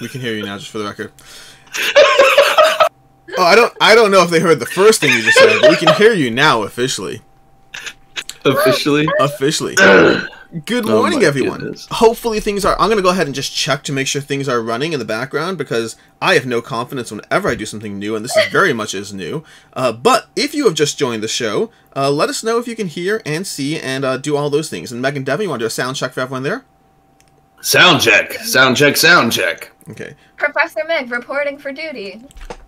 We can hear you now, just for the record. Oh, I don't. I don't know if they heard the first thing you just said, but we can hear you now officially. Officially. Officially. Good Oh morning, my everyone. goodness. Hopefully things are. I'm going to go ahead and just check to make sure things are running in the background because I have no confidence whenever I do something new, and this is very much is new. Uh, but if you have just joined the show, uh, let us know if you can hear and see and uh, do all those things. And Megan Devon, you want to do a sound check for everyone there? Sound check. Sound check. Sound check. Okay. Professor Meg reporting for duty.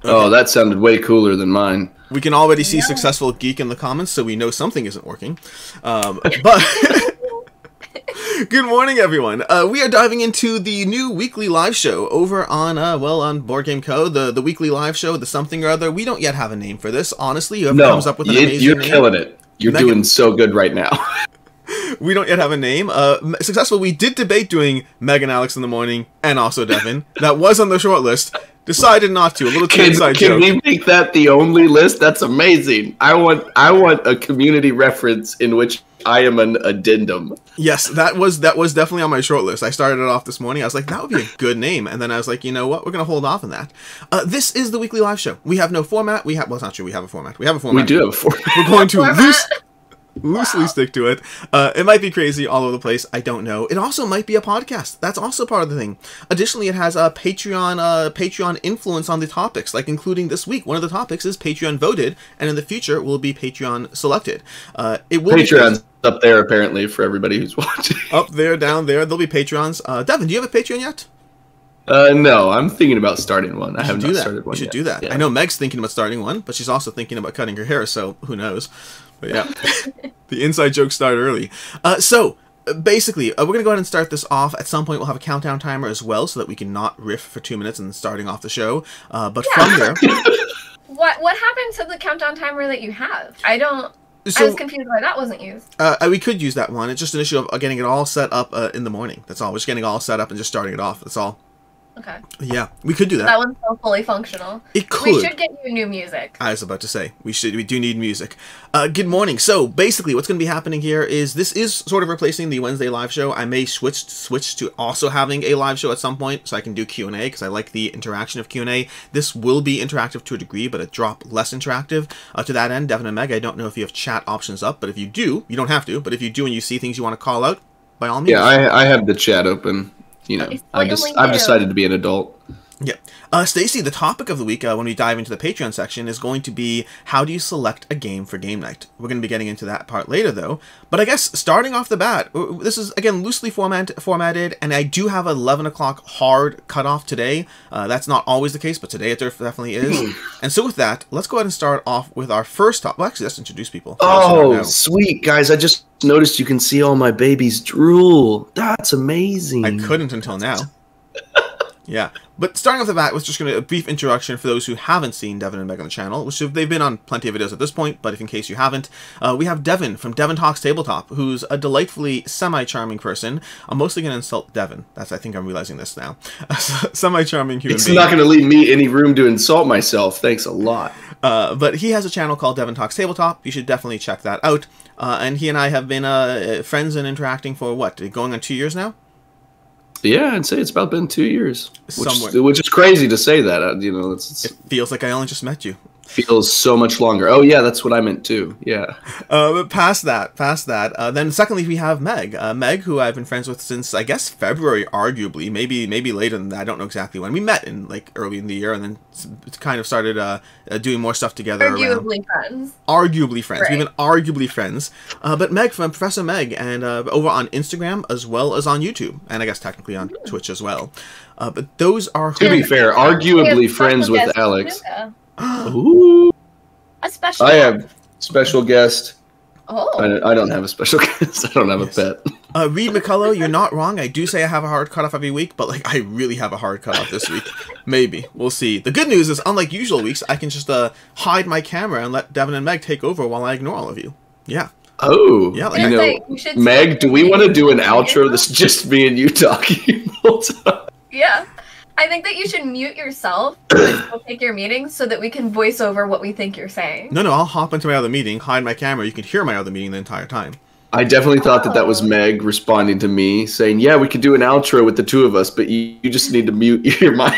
Oh, that sounded way cooler than mine. We can already see Yeah. successful geek in the comments, so we know something isn't working. Um, but good morning, everyone. Uh, we are diving into the new weekly live show over on uh, well on Board Game Co. The the weekly live show, the something or other. We don't yet have a name for this. Honestly, whoever No, comes up with an you, amazing you're name, killing it. You're Megan- doing so good right now. we don't yet have a name. Uh, successful. We did debate doing Meg and Alex in the morning, and also Devon. that was on the short list. Decided not to. A little too Can, inside can joke. we make that the only list? That's amazing. I want I want a community reference in which I am an addendum. Yes, that was that was definitely on my short list. I started it off this morning. I was like, that would be a good name, and then I was like, you know what? We're gonna hold off on that. Uh, this is the weekly live show. We have no format. We have well, it's not true. We have a format. We have a format. We do have a format. We're going to Format. loose, loosely stick to it. Uh, it might be crazy all over the place. I don't know. It also might be a podcast. That's also part of the thing. Additionally, it has a Patreon uh, Patreon influence on the topics, like including this week. One of the topics is Patreon voted, and in the future will be Patreon selected. Uh, it will be Patreon's up there apparently for everybody who's watching. up there, down there. There'll be Patreons. Uh, Devon, do you have a Patreon yet? Uh, no, I'm thinking about starting one. I have not that. started one You should yet. do that. Yeah. I know Meg's thinking about starting one, but she's also thinking about cutting her hair. So who knows? But yeah, the inside jokes start early. Uh, so uh, basically, uh, we're gonna go ahead and start this off. At some point, we'll have a countdown timer as well, so that we can not riff for two minutes and starting off the show. Uh, but from there, What what happened to the countdown timer that you have? I don't. I was confused why that wasn't used. uh, we could use that one. It's just an issue of uh, getting it all set up uh, in the morning. That's all. We're just getting it all set up and just starting it off. That's all. Okay, Yeah, we could do that. that one's still fully functional. it could. We should get you new music. I was about to say we should we do need music. Uh, good morning. So basically, what's going to be happening here is this is sort of replacing the Wednesday live show. I may switch switch to also having a live show at some point, so I can do Q and A because I like the interaction of Q and A. This will be interactive to a degree, but a drop less interactive. Uh, to that end, Devon and Meg, I don't know if you have chat options up, but if you do, you don't have to. But if you do and you see things you want to call out, by all means. Yeah, I, I have the chat open. You know, I I've just I've decided to be an adult. Yeah. Uh, Stacy, the topic of the week uh, when we dive into the Patreon section is going to be how do you select a game for game night? We're going to be getting into that part later, though. But I guess starting off the bat, this is again loosely format- formatted, and I do have 11 o'clock hard cutoff today. Uh, that's not always the case, but today it definitely is. and so with that, let's go ahead and start off with our first topic. Well, actually, let's introduce people. for those who don't Oh, sweet guys! I just noticed you can see all my baby's drool. That's amazing. I couldn't until now. Yeah, but starting off the bat with just going to a brief introduction for those who haven't seen Devon and Meg on the channel, which they've been on plenty of videos at this point. But if in case you haven't, uh, we have Devon from Devon Talks Tabletop, who's a delightfully semi-charming person. I'm mostly going to insult Devon. That's I think I'm realizing this now. semi-charming human It's being. not going to leave me any room to insult myself. Thanks a lot. Uh, but he has a channel called Devon Talks Tabletop. You should definitely check that out. Uh, and he and I have been uh, friends and interacting for what, going on two years now? Yeah, I'd say it's about been two years, which, which is crazy to say that. uh, You know, it's, It it feels like I only just met you. Feels so much longer. Oh yeah, that's what I meant too. Yeah. Uh, but past that, past that, uh, then secondly we have Meg. Uh, Meg, who I've been friends with since I guess February, arguably, maybe maybe later than that. I don't know exactly when we met in like early in the year, and then s- kind of started uh, uh, doing more stuff together. around Arguably friends. arguably friends. We've been arguably friends. Uh, but Meg from Professor Meg, and uh, over on Instagram as well as on YouTube, and I guess technically on Twitch as well. Uh, but those are To be fair, arguably friends with Alex. Luca. Ooh. A special. I have special guest. Oh. I, I don't have a special guest. I don't have a pet. Uh, Reed McCullough, you're not wrong. I do say I have a hard cutoff every week, but like I really have a hard cutoff this week. Maybe we'll see. The good news is, unlike usual weeks, I can just uh, hide my camera and let Devon and Meg take over while I ignore all of you. Yeah, Oh, Yeah, like- you know, like, Meg, do we want to do an outro that's just me and you talking the whole time? Yeah. I think that you should mute yourself and still take your meetings so that we can voice over what we think you're saying. no, no, I'll hop into my other meeting, hide my camera. You can hear my other meeting the entire time. I definitely thought that that was. Meg responding to me saying, "Yeah, we could do an outro with the two of us, but you, you just need to mute your mic."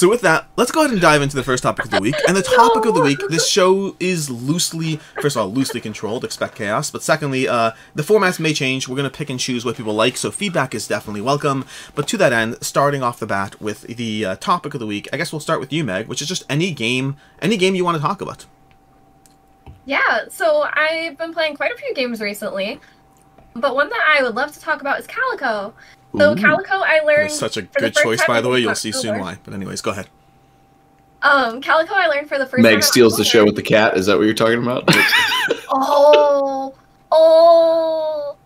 So with that, let's go ahead and dive into the first topic of the week. And the topic of the week, this show is loosely, first of all, loosely controlled. Expect chaos. But secondly, uh, the formats may change. We're gonna pick and choose what people like, so feedback is definitely welcome. But to that end, starting off the bat with the uh, topic of the week, I guess we'll start with you, Meg, which is just any game, any game you want to talk about. Yeah, so I've been playing quite a few games recently, but one that I would love to talk about is Calico. So Ooh. Calico, I learned That's such a for good choice, by the way. You'll see soon why. But anyways, go ahead. Um, Calico, I learned for the first time. Meg in steals the show with the cat. Is that what you're talking about? Oh, oh.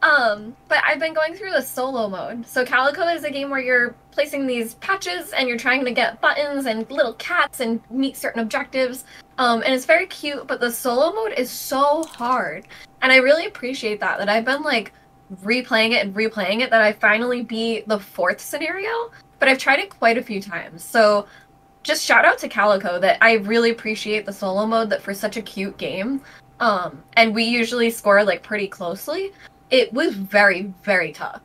Um, but I've been going through the solo mode. So Calico is a game where you're placing these patches and you're trying to get buttons and little cats and meet certain objectives. Um, and it's very cute, but the solo mode is so hard. And I really appreciate that, that I've been like replaying it and replaying it, that I finally beat the fourth scenario, but I've tried it quite a few times. So just shout out to Calico that I really appreciate the solo mode that for such a cute game. Um, and we usually score like pretty closely. It was very, very tough.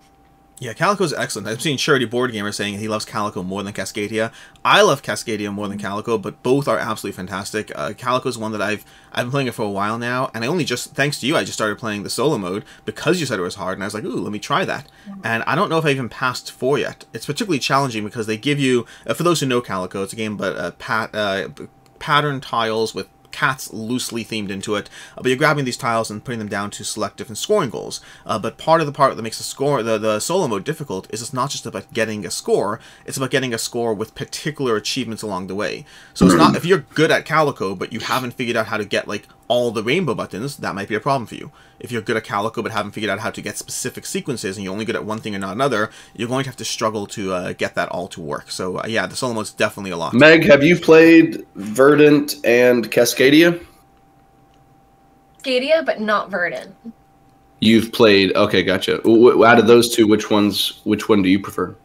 Yeah, Calico's excellent. I've seen Charity Board Gamer saying he loves Calico more than Cascadia. I love Cascadia more than Calico, but both are absolutely fantastic. Uh, Calico's one that I've I've been playing it for a while now, and I only just thanks to you I just started playing the solo mode because you said it was hard, and I was like, ooh, let me try that. And I don't know if I even passed four yet. It's particularly challenging because they give you, uh, for those who know Calico, it's a game but uh, pat uh, pattern tiles with cats loosely themed into it, uh, but you're grabbing these tiles and putting them down to select different scoring goals. Uh, but part of the part that makes the score, the, the solo mode difficult, is it's not just about getting a score, it's about getting a score with particular achievements along the way. So it's not, if you're good at Calico, but you haven't figured out how to get like all the rainbow buttons, that might be a problem for you. If you're good at Calico but haven't figured out how to get specific sequences and you're only good at one thing and not another, you're going to have to struggle to uh, get that all to work. So uh, yeah, the solo mode's definitely a lot. Meg, have you played Verdant and Cascadia? Cascadia, but not Verdant. You've played. Okay, gotcha. W- w- out of those two, which ones? Which one do you prefer?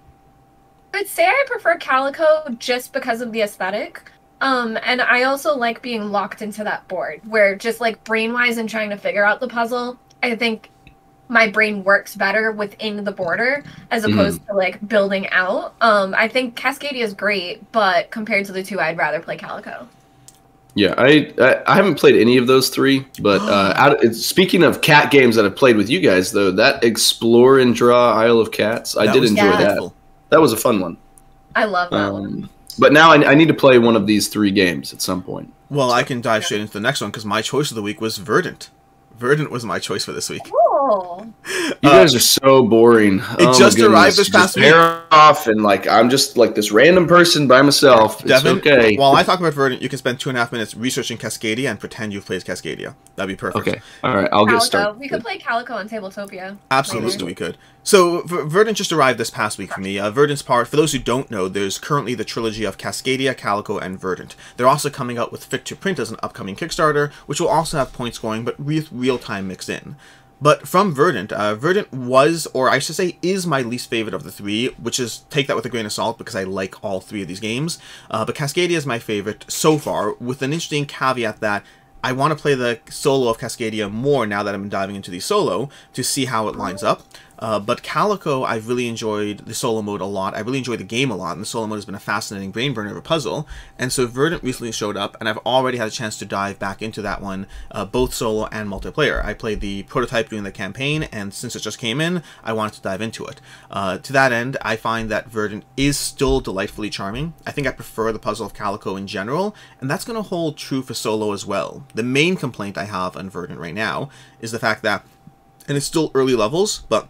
I would say I prefer Calico just because of the aesthetic. Um, and I also like being locked into that board where just like brain wise and trying to figure out the puzzle, I think my brain works better within the border as Mhm. opposed to like building out. Um, I think Cascadia is great, but compared to the two, I'd rather play Calico. Yeah, I I, I haven't played any of those three, but uh, out, speaking of cat games that I've played with you guys, though, that Explore and Draw Isle of Cats, I That did was enjoy that. That was a fun one. I love that one. But now I, I need to play one of these three games at some point. Well, I can dive straight into the next one because my choice of the week was Verdant. Verdant was my choice for this week. Cool. You Uh, guys are so boring. Oh just arrived this past just week. pair off and like I'm just like this random person by myself. It's okay. while I talk about Verdant, you can spend two and a half minutes researching Cascadia and pretend you've played Cascadia. That'd be perfect. okay, all right, I'll get Calico. started. We could play Calico on Tabletopia. Absolutely, later. we could. So, Ver- Verdant just arrived this past week for me. Uh, Verdant's part, for those who don't know, there's currently the trilogy of Cascadia, Calico, and Verdant. They're also coming out with Fit to Print as an upcoming Kickstarter, which will also have point scoring, but with real time mixed in. But from Verdant, uh, Verdant was, or I should say, is my least favorite of the three, which is take that with a grain of salt because I like all three of these games. Uh, but Cascadia is my favorite so far, with an interesting caveat that I want to play the solo of Cascadia more now that I'm diving into the solo to see how it lines up. Uh, but Calico, I've really enjoyed the solo mode a lot. I really enjoyed the game a lot, and the solo mode has been a fascinating brain burner of a puzzle. And so Verdant recently showed up, and I've already had a chance to dive back into that one, uh, both solo and multiplayer. I played the prototype during the campaign, and since it just came in, I wanted to dive into it. Uh, to that end, I find that Verdant is still delightfully charming. I think I prefer the puzzle of Calico in general, and that's going to hold true for solo as well. The main complaint I have on Verdant right now is the fact that, and it's still early levels, but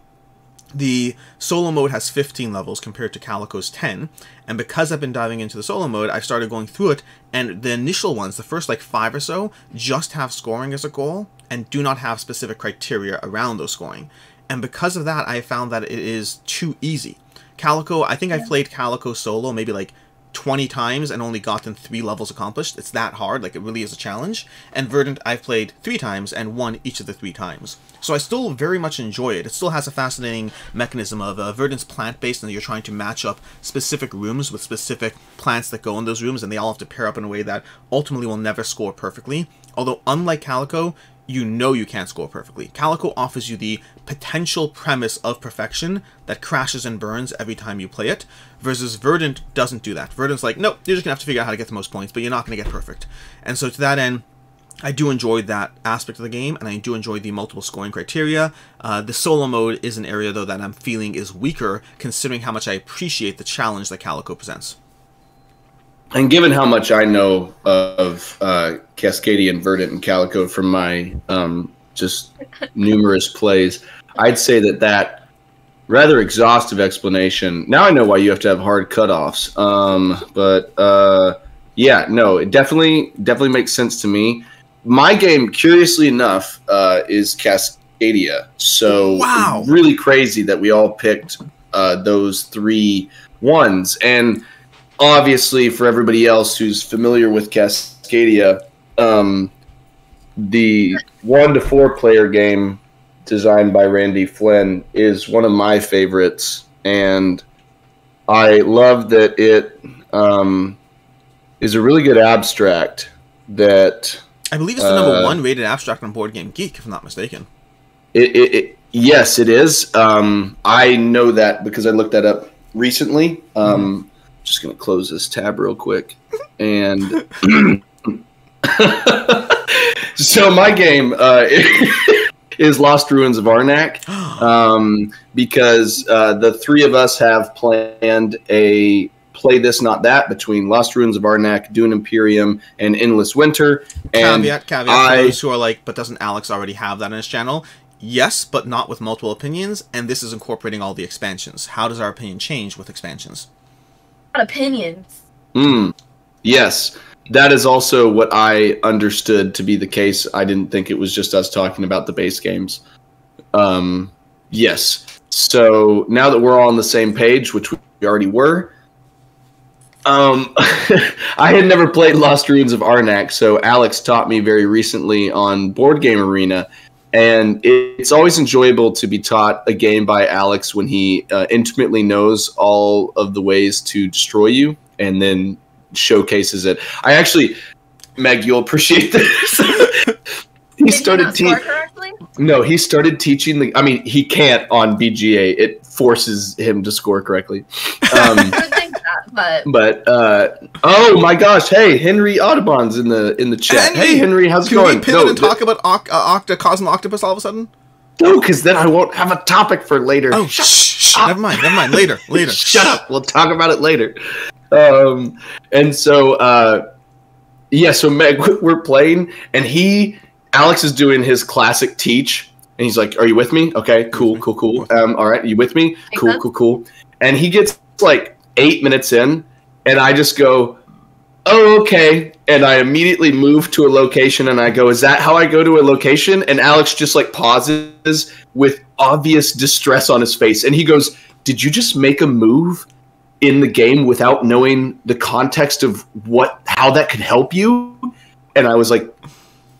the solo mode has 15 levels compared to Calico's 10, and because I've been diving into the solo mode, I've started going through it, and the initial ones, the first like five or so, just have scoring as a goal and do not have specific criteria around those scoring. And because of that, I found that it is too easy. Calico, I think I've played Calico solo maybe like 20 times and only gotten three levels accomplished. It's that hard, like it really is a challenge. And Verdant, I've played three times and won each of the three times. So I still very much enjoy it. It still has a fascinating mechanism of uh, Verdant's plant based, and you're trying to match up specific rooms with specific plants that go in those rooms, and they all have to pair up in a way that ultimately will never score perfectly. Although, unlike Calico, you know you can't score perfectly. Calico offers you the potential premise of perfection that crashes and burns every time you play it, versus Verdant doesn't do that. Verdant's like, nope, you're just gonna have to figure out how to get the most points, but you're not gonna get perfect. And so to that end, I do enjoy that aspect of the game, and I do enjoy the multiple scoring criteria. Uh, the solo mode is an area, though, that I'm feeling is weaker, considering how much I appreciate the challenge that Calico presents. And given how much I know of uh, Cascadia, Verdant, and Calico from my um, just numerous plays, I'd say that that rather exhaustive explanation. Now I know why you have to have hard cutoffs. Um, but uh, yeah, no, it definitely definitely makes sense to me my game, curiously enough, uh, is Cascadia. So wow. really crazy that we all picked uh, those three ones. And obviously, for everybody else who's familiar with Cascadia, um, the one to four player game designed by Randy Flynn is one of my favorites. And I love that it um, is a really good abstract that I believe it's the number uh, one rated abstract on Board Game Geek, if I'm not mistaken. It, it, it yes, it is. Um, I know that because I looked that up recently. Um, mm. Just gonna close this tab real quick, and so my game uh, is Lost Ruins of Arnak, um, because uh, the three of us have planned a play this, not that between Lost Ruins of Arnak, Dune Imperium, and Endless Winter. And caveat, caveat I, for those who are like, but doesn't Alex already have that on his channel? Yes, but not with multiple opinions, and this is incorporating all the expansions. How does our opinion change with expansions? Opinions. Hmm. Yes. That is also what I understood to be the case. I didn't think it was just us talking about the base games. Um, yes. So now that we're all on the same page, which we already were, um, I had never played Lost Ruins of Arnak, so Alex taught me very recently on Board Game Arena, and it's always enjoyable to be taught a game by Alex when he uh, intimately knows all of the ways to destroy you, and then showcases it. I actually, Meg, you'll appreciate this. he Did started teaching. No, he started teaching the. I mean, he can't on BGA. It forces him to score correctly. Um, but but uh, oh my gosh, hey Henry Audubon's in the in the chat. Henry, hey Henry, how's it going? Can we pivot no, and talk about Oct- uh, Octa Cosmoctopus all of a sudden? No, because then I won't have a topic for later. Oh, shh, shh, never mind, never mind. Later, later. Shut up. We'll talk about it later. Um, and so uh, yeah, so Meg, we're playing, and he Alex is doing his classic teach, and he's like, "Are you with me? Okay, cool, cool, cool. Um, all right, you with me? Cool, cool, cool." And he gets like eight minutes in, and I just go, oh, okay. And I immediately move to a location and I go, is that how I go to a location? And Alex just like pauses with obvious distress on his face. And he goes, did you just make a move in the game without knowing the context of what, how that could help you? And I was like,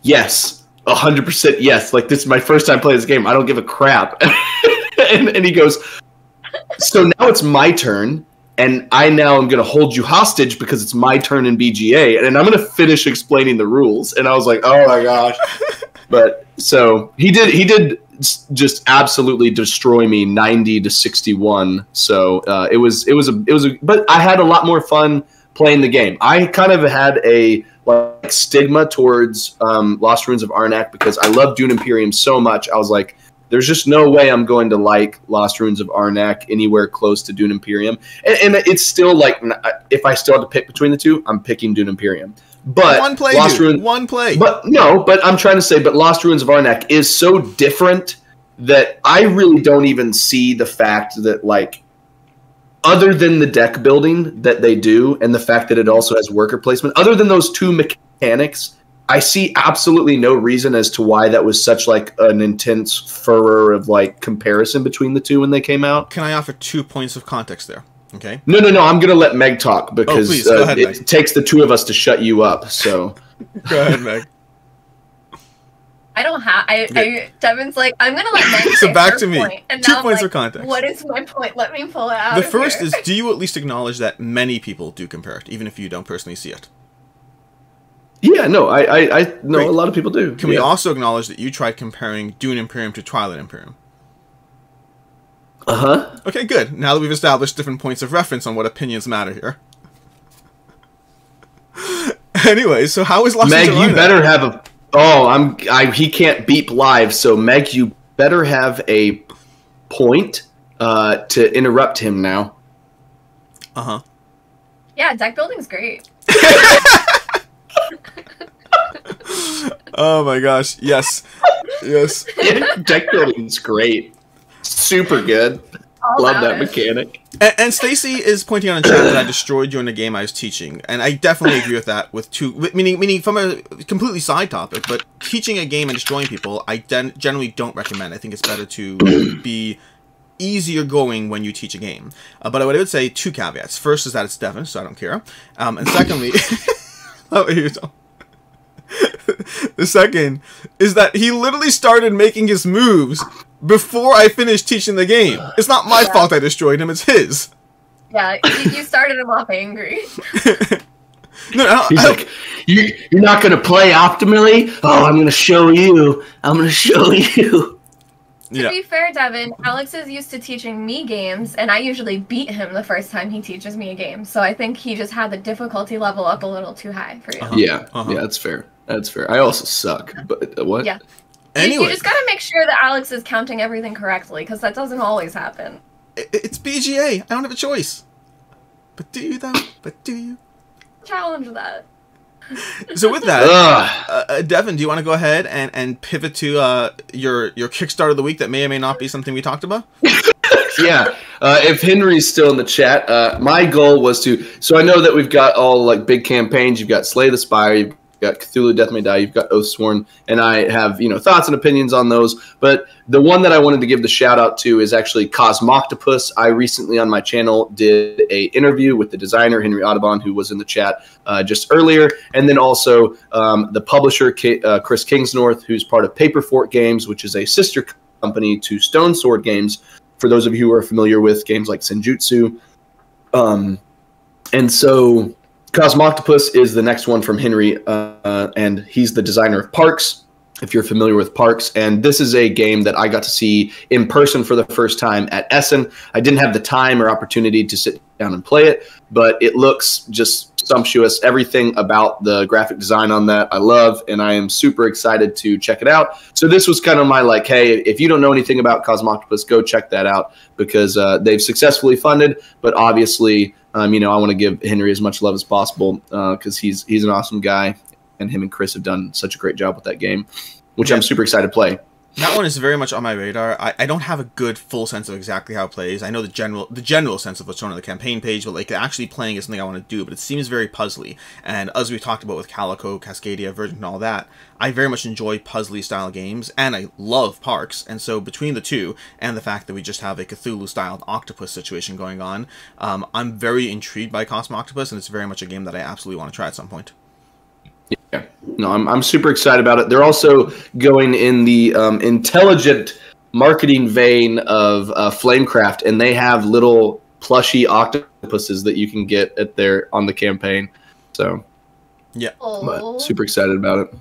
yes, 100% yes. Like, this is my first time playing this game. I don't give a crap. and, and he goes, so now it's my turn and I now am going to hold you hostage because it's my turn in BGA, and I'm going to finish explaining the rules. And I was like, oh my gosh. but so he did, he did just absolutely destroy me 90 to 61. So uh, it was, it was a, it was a, but I had a lot more fun playing the game. I kind of had a like stigma towards um, Lost Ruins of Arnak because I love Dune Imperium so much. I was like, there's just no way I'm going to like Lost Ruins of Arnak anywhere close to Dune Imperium. And, and, it's still like, if I still had to pick between the two, I'm picking Dune Imperium. But one play, Lost Ruins, one play. But no, but I'm trying to say, but Lost Ruins of Arnak is so different that I really don't even see the fact that like other than the deck building that they do and the fact that it also has worker placement, other than those two mechanics, I see absolutely no reason as to why that was such like an intense furor of like comparison between the two when they came out. Can I offer two points of context there? Okay. No, no, no. I'm gonna let Meg talk because oh, please, uh, ahead, it Meg. takes the two of us to shut you up. So. go ahead, Meg. I don't have. I, I, Devon's like, I'm gonna let Meg. so back to me. And Two points like, of context. What is my point? Let me pull it out. The first here. is: Do you at least acknowledge that many people do compare it, even if you don't personally see it? Yeah, no, I, I, I know Great. a lot of people do. Can we also acknowledge that you tried comparing Dune Imperium to Twilight Imperium? Uh huh. Okay, good. Now that we've established different points of reference on what opinions matter here. anyway, so how is Lost Meg, in you better have a. Oh, I'm. I he can't beep live, so Meg, you better have a point uh, to interrupt him now. Uh huh. Yeah, deck building's great. Oh my gosh. Yes. Yes. Deck building's great. Super good. All Love that it. mechanic. And, and Stacy is pointing out in chat that I destroyed you in a game I was teaching, and I definitely agree with that. With two, meaning meaning from a completely side topic, but teaching a game and destroying people, I den- generally don't recommend. I think it's better to be easier going when you teach a game. Uh, but what I would say two caveats. First is that it's Devon, so I don't care. Um, and secondly, oh, here you go. the second is that he literally started making his moves before I finished teaching the game. It's not my Yeah. fault I destroyed him; it's his. Yeah, you, you started him off angry. No, I He's I like, you, "You're not gonna play optimally? Oh, I'm gonna show you. I'm gonna show you." Yeah. To be fair, Devon, Alex is used to teaching me games, and I usually beat him the first time he teaches me a game. So I think he just had the difficulty level up a little too high for you. Uh-huh. Yeah, Uh-huh. yeah, that's fair. That's fair. I also suck, but uh, what? Yeah. You- Anyway, You, just gotta make sure that Alex is counting everything correctly, because that doesn't always happen. it's BGA. I don't have a choice. But do you though? But do you? Challenge that. So with that, uh, uh, Devon, do you want to go ahead and, and pivot to uh, your your Kickstarter of the week that may or may not be something we talked about? yeah. Uh, if Henry's still in the chat, uh, my goal was to. So I know that we've got all like big campaigns. You've got Slay the Spire. You've got Cthulhu Death May Die. You've got Oathsworn, and I have you know thoughts and opinions on those. But the one that I wanted to give the shout out to is actually Cosmoctopus. I recently on my channel did a interview with the designer Henry Audubon, who was in the chat uh, just earlier, and then also um, the publisher Ki- uh, Chris Kingsnorth, who's part of Paper Fort Games, which is a sister company to Stone Sword Games for those of you who are familiar with games like Senjutsu. Um, and so Cosmoctopus is the next one from Henry, uh, and he's the designer of Parks, if you're familiar with Parks. And this is a game that I got to see in person for the first time at Essen. I didn't have the time or opportunity to sit down and play it, but it looks just sumptuous. Everything about the graphic design on that I love, and I am super excited to check it out. So this was kind of my like, hey, if you don't know anything about Cosmoctopus, go check that out because uh, they've successfully funded, but obviously, um, you know, I want to give Henry as much love as possible because he's he's an awesome guy, and him and Chris have done such a great job with that game, which Yeah. I'm super excited to play. That one is very much on my radar. I, I don't have a good full sense of exactly how it plays. I know the general the general sense of what's shown on the campaign page, but like actually playing is something I want to do. But it seems very puzzly. And as we talked about with Calico, Cascadia, Verdant, and all that, I very much enjoy puzzly style games, and I love parks. And so between the two, and the fact that we just have a Cthulhu styled octopus situation going on, um, I'm very intrigued by Cosmoctopus, and it's very much a game that I absolutely want to try at some point. Yeah, no, I'm, I'm super excited about it. They're also going in the um, intelligent marketing vein of uh, Flamecraft, and they have little plushy octopuses that you can get at their on the campaign. So, Yeah. Oh, but super excited about it.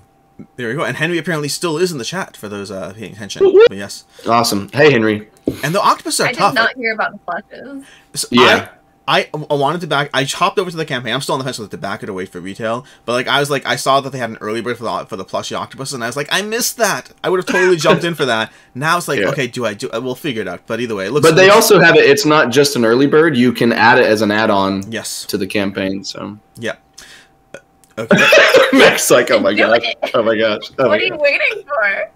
There you go. And Henry apparently still is in the chat for those uh, paying attention. But yes. Awesome. Hey, Henry. And the octopus are I did not hear about the flushes. So Yeah. I, I I wanted to back. I hopped over to the campaign. I'm still on the fence with to back it away for retail. But like I was like I saw that they had an early bird for the for the plushy octopus, and I was like I missed that. I would have totally jumped in for that. Now it's like Yeah. okay, do I do? We'll figure it out. But either way, it looks. But they also have it. It's not just an early bird. You can add it as an add-on yes to the campaign. So yeah. Uh, okay. Max like, oh my Do gosh, oh my gosh. Oh what my are you gosh. waiting for?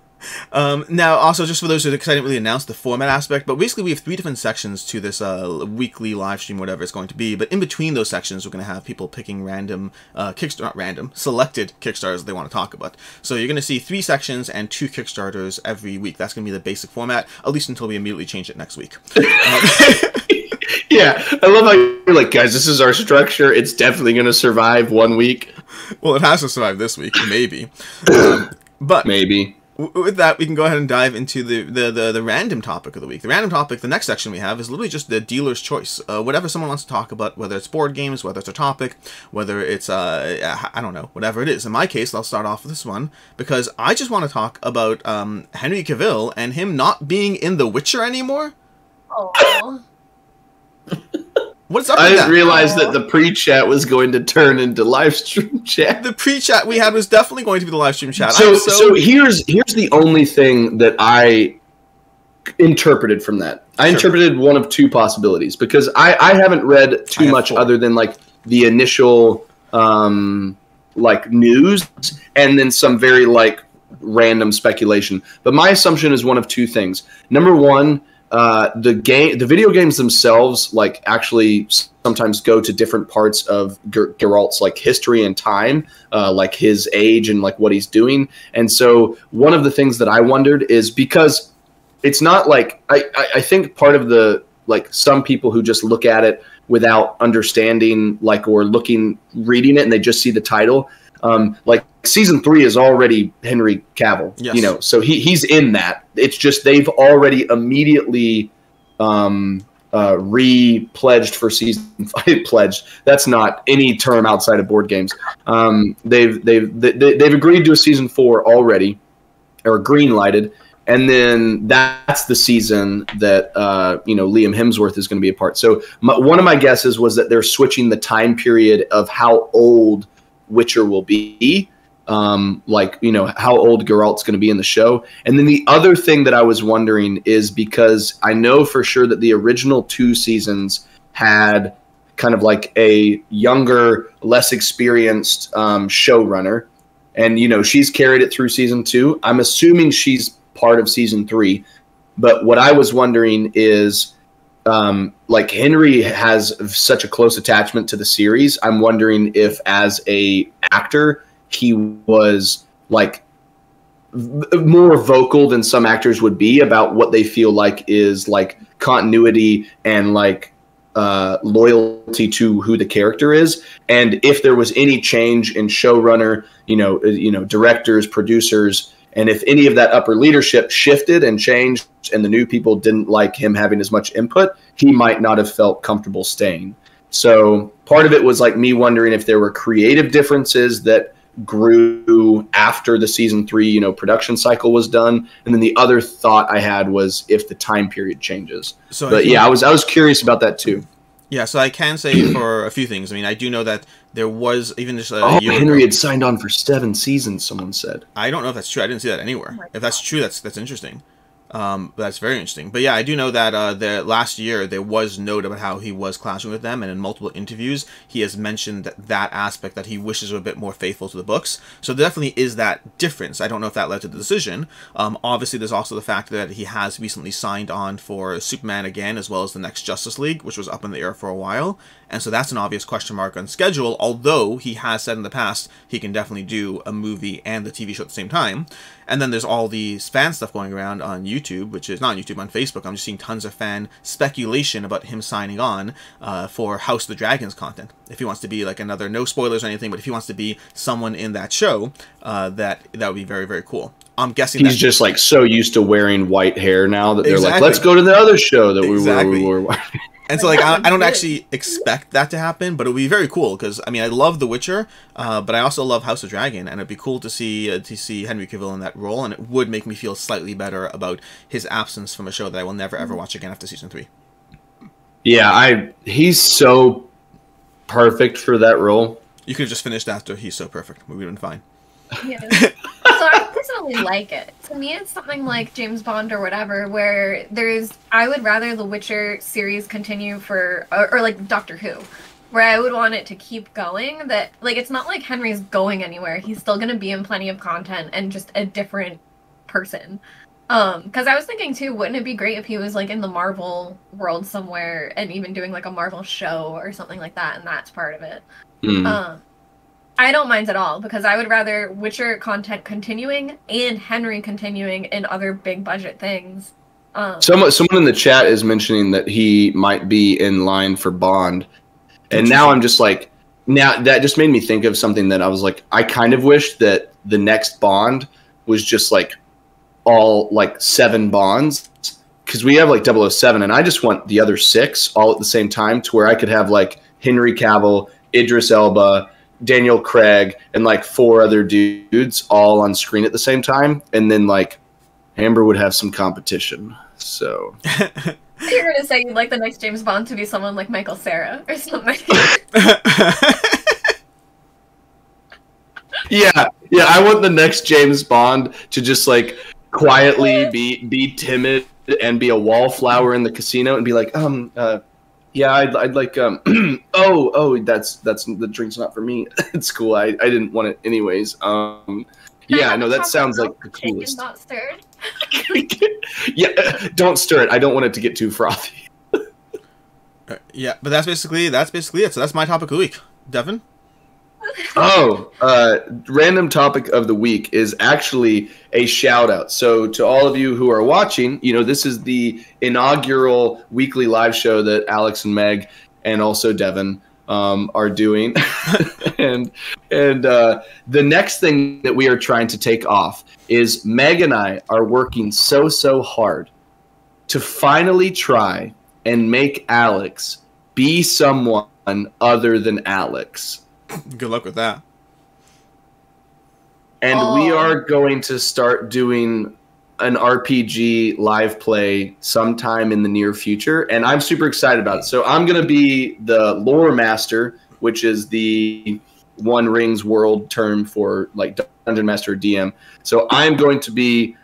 Um, now, also, just for those who, because I didn't really announce the format aspect, but basically we have three different sections to this uh, weekly live stream, whatever it's going to be. But in between those sections, we're going to have people picking random uh, Kickstarter, not random, selected Kickstarters they want to talk about. So you're going to see three sections and two Kickstarters every week. That's going to be the basic format, at least until we immediately change it next week. Yeah, I love how you're like, guys. This is our structure. It's definitely going to survive one week, well, it has to survive this week, maybe. Um, but maybe. With that, we can go ahead and dive into the, the, the, the random topic of the week. The random topic, the next section we have, is literally just the dealer's choice. Uh, whatever someone wants to talk about, whether it's board games, whether it's a topic, whether it's, uh, I don't know, whatever it is. In my case, I'll start off with this one because I just want to talk about um, Henry Cavill and him not being in The Witcher anymore. Oh. What's up I with didn't that? realize that the pre-chat was going to turn into live stream chat. the pre-chat we had was definitely going to be the live stream chat. So, I'm so, here's here's the only thing that I interpreted from that. I Sure. interpreted one of two possibilities because I I haven't read too have much four. other than like the initial um like news and then some very like random speculation. But my assumption is one of two things. Number one, uh, the game, the video games themselves, like actually sometimes go to different parts of Ger- Geralt's like history and time, uh, like his age and like what he's doing. And so one of the things that I wondered is because it's not like I, I, I think part of the like some people who just look at it without understanding like or looking reading it and they just see the title um, like season three is already Henry Cavill, Yes. you know, so he he's in that. It's just they've already immediately um, uh, re-pledged for season five. pledged. That's not any term outside of board games. Um, they've they've they, they've agreed to a season four already, or green lighted. And then that's the season that uh, you know Liam Hemsworth is going to be a part. So my, one of my guesses was that they're switching the time period of how old Witcher will be, um, like you know how old Geralt's going to be in the show. And then the other thing that I was wondering is because I know for sure that the original two seasons had kind of like a younger, less experienced um, showrunner, and you know she's carried it through season two. I'm assuming she's part of season three, but what I was wondering is um, like Henry has such a close attachment to the series. I'm wondering if, as a actor, he was like more vocal than some actors would be about what they feel like is like continuity and like uh, loyalty to who the character is, and if there was any change in showrunner, you know, uh, you know, directors, producers, and if any of that upper leadership shifted and changed, and the new people didn't like him having as much input, he might not have felt comfortable staying. So part of it was like me wondering if there were creative differences that grew after the season three, you know, production cycle was done, and then the other thought I had was if the time period changes. So But yeah, I was I was curious about that too. Yeah, so I can say for a few things. I mean, I do know that there was even just a Oh, year Henry ago- had signed on for seven seasons. Someone said. I don't know if that's true. I didn't see that anywhere. Oh if that's true, that's that's interesting. Um, that's very interesting. But yeah, I do know that uh, the last year there was note about how he was clashing with them, and in multiple interviews he has mentioned that, that aspect that he wishes were a bit more faithful to the books. So there definitely is that difference. I don't know if that led to the decision. Um, obviously, there's also the fact that he has recently signed on for Superman again, as well as the next Justice League, which was up in the air for a while, and so that's an obvious question mark on schedule. Although he has said in the past he can definitely do a movie and the TV show at the same time. And then there's all these fan stuff going around on YouTube, which is not on YouTube, on Facebook. I'm just seeing tons of fan speculation about him signing on uh, for House of the Dragons content. If he wants to be like another, no spoilers or anything, but if he wants to be someone in that show, uh, that that would be very very cool. I'm guessing He's just like so used to wearing white hair now that they're like, let's go to the other show that Exactly. we were. We were And so, like, I, I don't actually expect that to happen, but it would be very cool because I mean, I love The Witcher, uh, but I also love House of Dragon, and it'd be cool to see uh, to see Henry Cavill in that role, and it would make me feel slightly better about his absence from a show that I will never ever watch again after season three. yeah, I. He's so perfect for that role. You could have just finished after he's so perfect. We would have been fine. Yeah. so I personally like it. To me, it's something like James Bond or whatever, where there's. I would rather the Witcher series continue for, or, or like Doctor Who, where I would want it to keep going. That like it's not like Henry's going anywhere. He's still gonna be in plenty of content and just a different person. Um, because I was thinking too, wouldn't it be great if he was like in the Marvel world somewhere and even doing like a Marvel show or something like that, and that's part of it. Um, I don't mind at all because I would rather Witcher content continuing and Henry continuing in other big budget things. Um, Someone, someone in the chat is mentioning that he might be in line for Bond, and now I'm just like, now that just made me think of something that I was like, I kind of wish that the next Bond was just like all like seven bonds because we have like 007 and I just want the other six all at the same time to where I could have like Henry Cavill, Idris Elba, Daniel Craig, and like four other dudes all on screen at the same time, and then like Amber would have some competition. So You're gonna say you'd like the next James Bond to be someone like Michael Cera or something. yeah, yeah, I want the next James Bond to just like quietly be be timid and be a wallflower in the casino and be like, um, uh, yeah, I'd, I'd like, um, oh, oh, that's that's the drink's not for me. it's cool. I, I didn't want it anyways. Um, yeah, no, that sounds like the coolest. Not stirred. yeah, don't stir it. I don't want it to get too frothy. Uh, yeah, but that's basically that's basically it. So that's my topic of the week. Devon. Oh, uh, random topic of the week is actually a shout out. So, to all of you who are watching, you know, this is the inaugural weekly live show that Alex and Meg and also Devon um, are doing. and and uh, the next thing that we are trying to take off is Meg and I are working so, so hard to finally try and make Alex be someone other than Alex. Good luck with that. And oh. we are going to start doing an RPG live play sometime in the near future, and I'm super excited about it. So I'm going to be the lore master, which is the One Rings world term for like dungeon master DM. So I'm going to be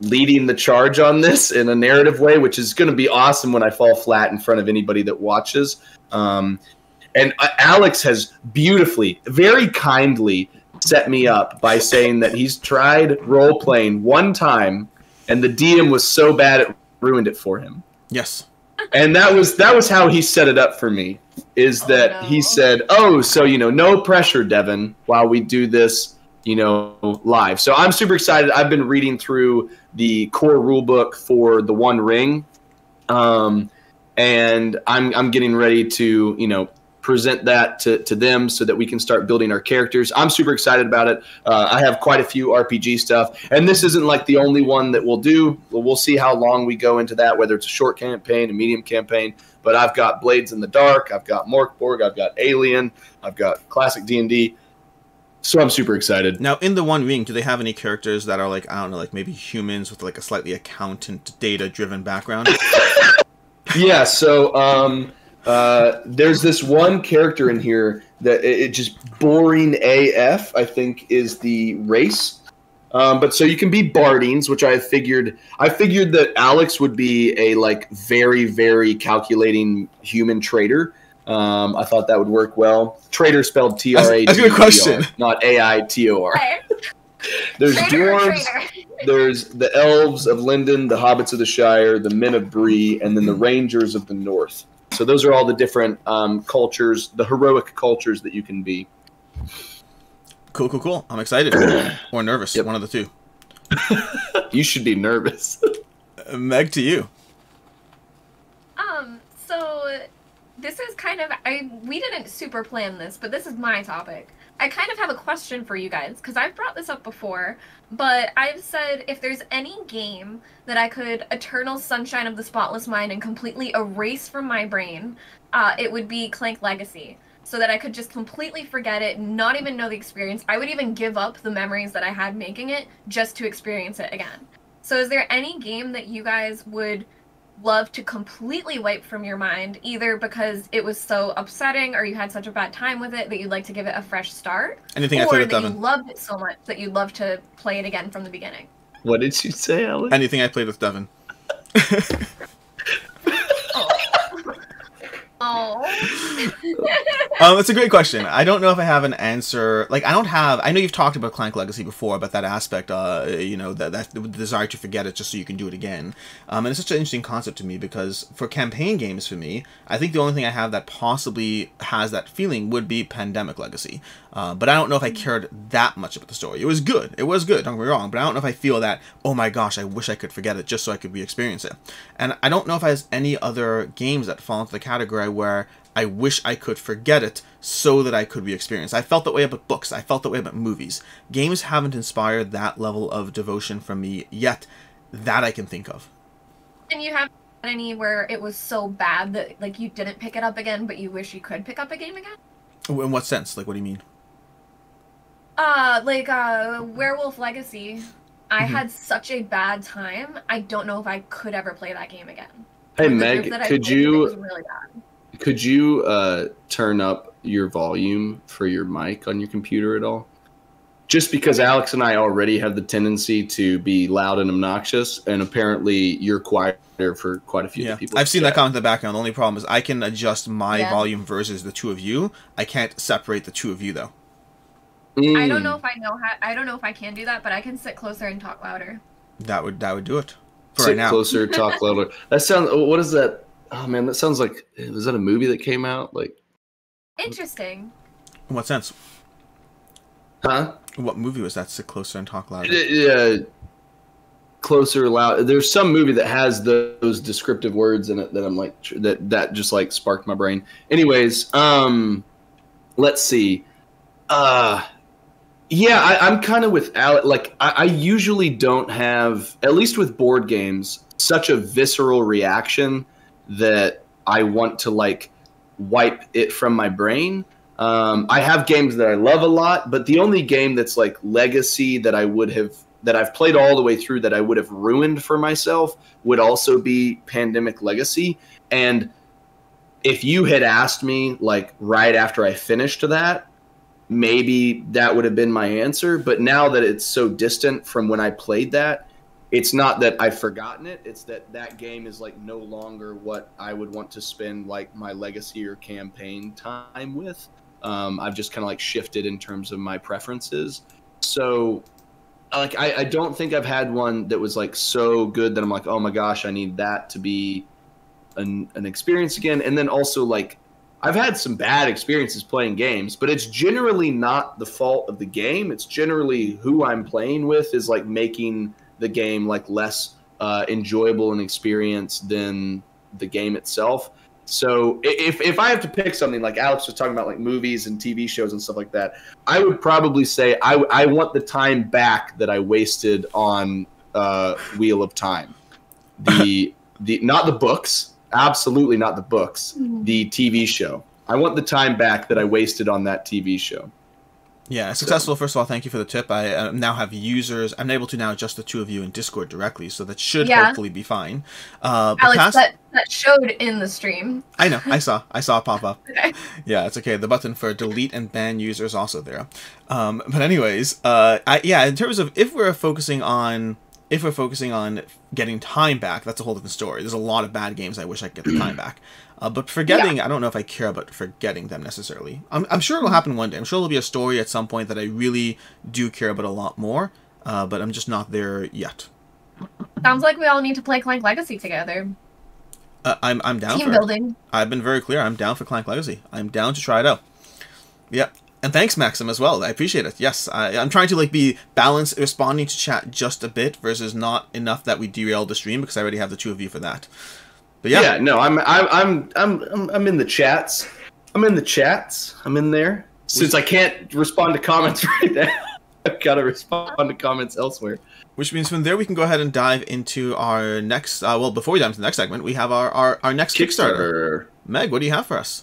leading the charge on this in a narrative way, which is going to be awesome when I fall flat in front of anybody that watches. Um, and uh, Alex has beautifully, very kindly set me up by saying that he's tried role playing one time and the DM was so bad it ruined it for him. Yes. And that was that was how he set it up for me. Is oh, that no. he said, "Oh, so you know, no pressure, Devon, while we do this, you know, live." So I'm super excited. I've been reading through the core rulebook for the One Ring, um, and I'm I'm getting ready to you know present that to, to them so that we can start building our characters. I'm super excited about it. Uh, I have quite a few RPG stuff, and this isn't like the only one that we'll do. We'll see how long we go into that, whether it's a short campaign, a medium campaign. But I've got Blades in the Dark, I've got Mörk Borg, I've got Alien, I've got classic D and D. So I'm super excited. Now, in the One Ring, do they have any characters that are like I don't know, like maybe humans with like a slightly accountant data driven background? yeah. So um, uh, there's this one character in here that it, it, just boring AF. I think is the race. Um, but so you can be Bardings, which I figured. I figured that Alex would be a like very very calculating human trader. Um, I thought that would work well. Trader spelled T R A. That's a good question. Not A I T O R. There's dwarves. There's the elves of Lindon, the hobbits of the Shire, the men of Bree, and then the rangers of the North. So those are all the different um, cultures, the heroic cultures that you can be. Cool, cool, cool. I'm excited or nervous. Yep. One of the two. you should be nervous. Uh, Meg, to you. Um. So this is kind of I. We didn't super plan this, but this is my topic. I kind of have a question for you guys because I've brought this up before, but I've said if there's any game that I could Eternal Sunshine of the Spotless Mind and completely erase from my brain, uh, it would be Clank Legacy. So that I could just completely forget it, not even know the experience. I would even give up the memories that I had making it just to experience it again. So, is there any game that you guys would love to completely wipe from your mind, either because it was so upsetting or you had such a bad time with it that you'd like to give it a fresh start, anything I played with that Devon. you loved it so much that you'd love to play it again from the beginning. What did she say, Alex? Anything I played with Devon. Oh. Um, it's a great question. I don't know if I have an answer. Like, I don't have. I know you've talked about Clank Legacy before, about that aspect. Uh, you know, that that the desire to forget it just so you can do it again. Um, and it's such an interesting concept to me because for campaign games, for me, I think the only thing I have that possibly has that feeling would be Pandemic Legacy. Uh, but I don't know if I cared that much about the story. It was good. It was good. Don't get me wrong. But I don't know if I feel that. Oh my gosh, I wish I could forget it just so I could re-experience it. And I don't know if I has any other games that fall into the category where I wish I could forget it so that I could re-experience. I felt that way about books. I felt that way about movies. Games haven't inspired that level of devotion from me yet. That I can think of. And you have any where it was so bad that like you didn't pick it up again, but you wish you could pick up a game again? In what sense? Like, what do you mean? Uh, like uh, Werewolf Legacy. I Mhm. had such a bad time. I don't know if I could ever play that game again. Hey The Meg, group that I could played with, it you really bad. could you uh, turn up your volume for your mic on your computer at all? Just because Alex and I already have the tendency to be loud and obnoxious, and apparently you're quieter for quite a few of Yeah, people. I've seen that chat. comment in the background. The only problem is I can adjust my Yeah. volume versus the two of you. I can't separate the two of you though. I don't Mm. know if I know how. I don't know if I can do that, but I can sit closer and talk louder. That would that would do it for Sit right now. closer, talk louder. That sounds. What is that? Oh man, that sounds like. Was that a movie that came out? Like, Interesting. In what sense? huh? What movie was that? Sit closer and talk louder. Yeah. Closer, loud. There's some movie that has those descriptive words in it that I'm like tr- that that just like sparked my brain. Anyways, um, let's see. Uh, yeah, I, I'm kind of with Alec. Like, I, I usually don't have, at least with board games, such a visceral reaction that I want to like wipe it from my brain. Um, I have games that I love a lot, but the only game that's like legacy that I would have that I've played all the way through that I would have ruined for myself would also be Pandemic Legacy. And if you had asked me like right after I finished that, maybe that would have been my answer. But now that it's so distant from when I played that, it's not that I've forgotten it. It's that that game is like no longer what I would want to spend like my legacy or campaign time with. Um, I've just kind of like shifted in terms of my preferences. So, like, I, I don't think I've had one that was like so good that I'm like, oh my gosh, I need that to be an, an experience again. And then also like, I've had some bad experiences playing games, but it's generally not the fault of the game. It's generally who I'm playing with is like making the game like less uh, enjoyable an experience than the game itself. So if, if I have to pick something like Alex was talking about like movies and TV shows and stuff like that, I would probably say I, I want the time back that I wasted on uh, Wheel of Time. The the not the books, absolutely not the books. The TV show. I want the time back that I wasted on that TV show. Yeah, successful. First of all, thank you for the tip. I uh, now have users. I'm able to now adjust the two of you in Discord directly, so that should Yeah. hopefully be fine. Uh, Alex, past- that, that showed in the stream. I know. I saw. I saw it pop up. Okay. Yeah, it's okay. The button for delete and ban users also there. Um, but anyways, uh, I, yeah. In terms of if we're focusing on if we're focusing on getting time back, that's a whole different story. There's a lot of bad games I wish I could get the time back. Uh, but forgetting, I don't know if I care about forgetting them necessarily. I'm, I'm sure it'll happen one day. I'm sure there'll be a story at some point that I really do care about a lot more. Uh, but I'm just not there yet. Sounds like we all need to play Clank Legacy together. Uh, I'm I'm down Team for it. building. I've been very clear. I'm down for Clank Legacy. I'm down to try it out. Yep. And thanks, Maxim, as well. I appreciate it. Yes, I, I'm trying to like be balanced, responding to chat just a bit versus not enough that we derail the stream because I already have the two of you for that. But Yeah, yeah, no, I'm I'm I'm I'm I'm I'm in the chats. I'm in the chats. I'm in there. Since I can't respond to comments right now, I've got to respond to comments elsewhere. which means from there we can go ahead and dive into our next. Uh, well, before we dive into the next segment, we have our our, our next Kickstarter. Kickstarter. Meg, what do you have for us?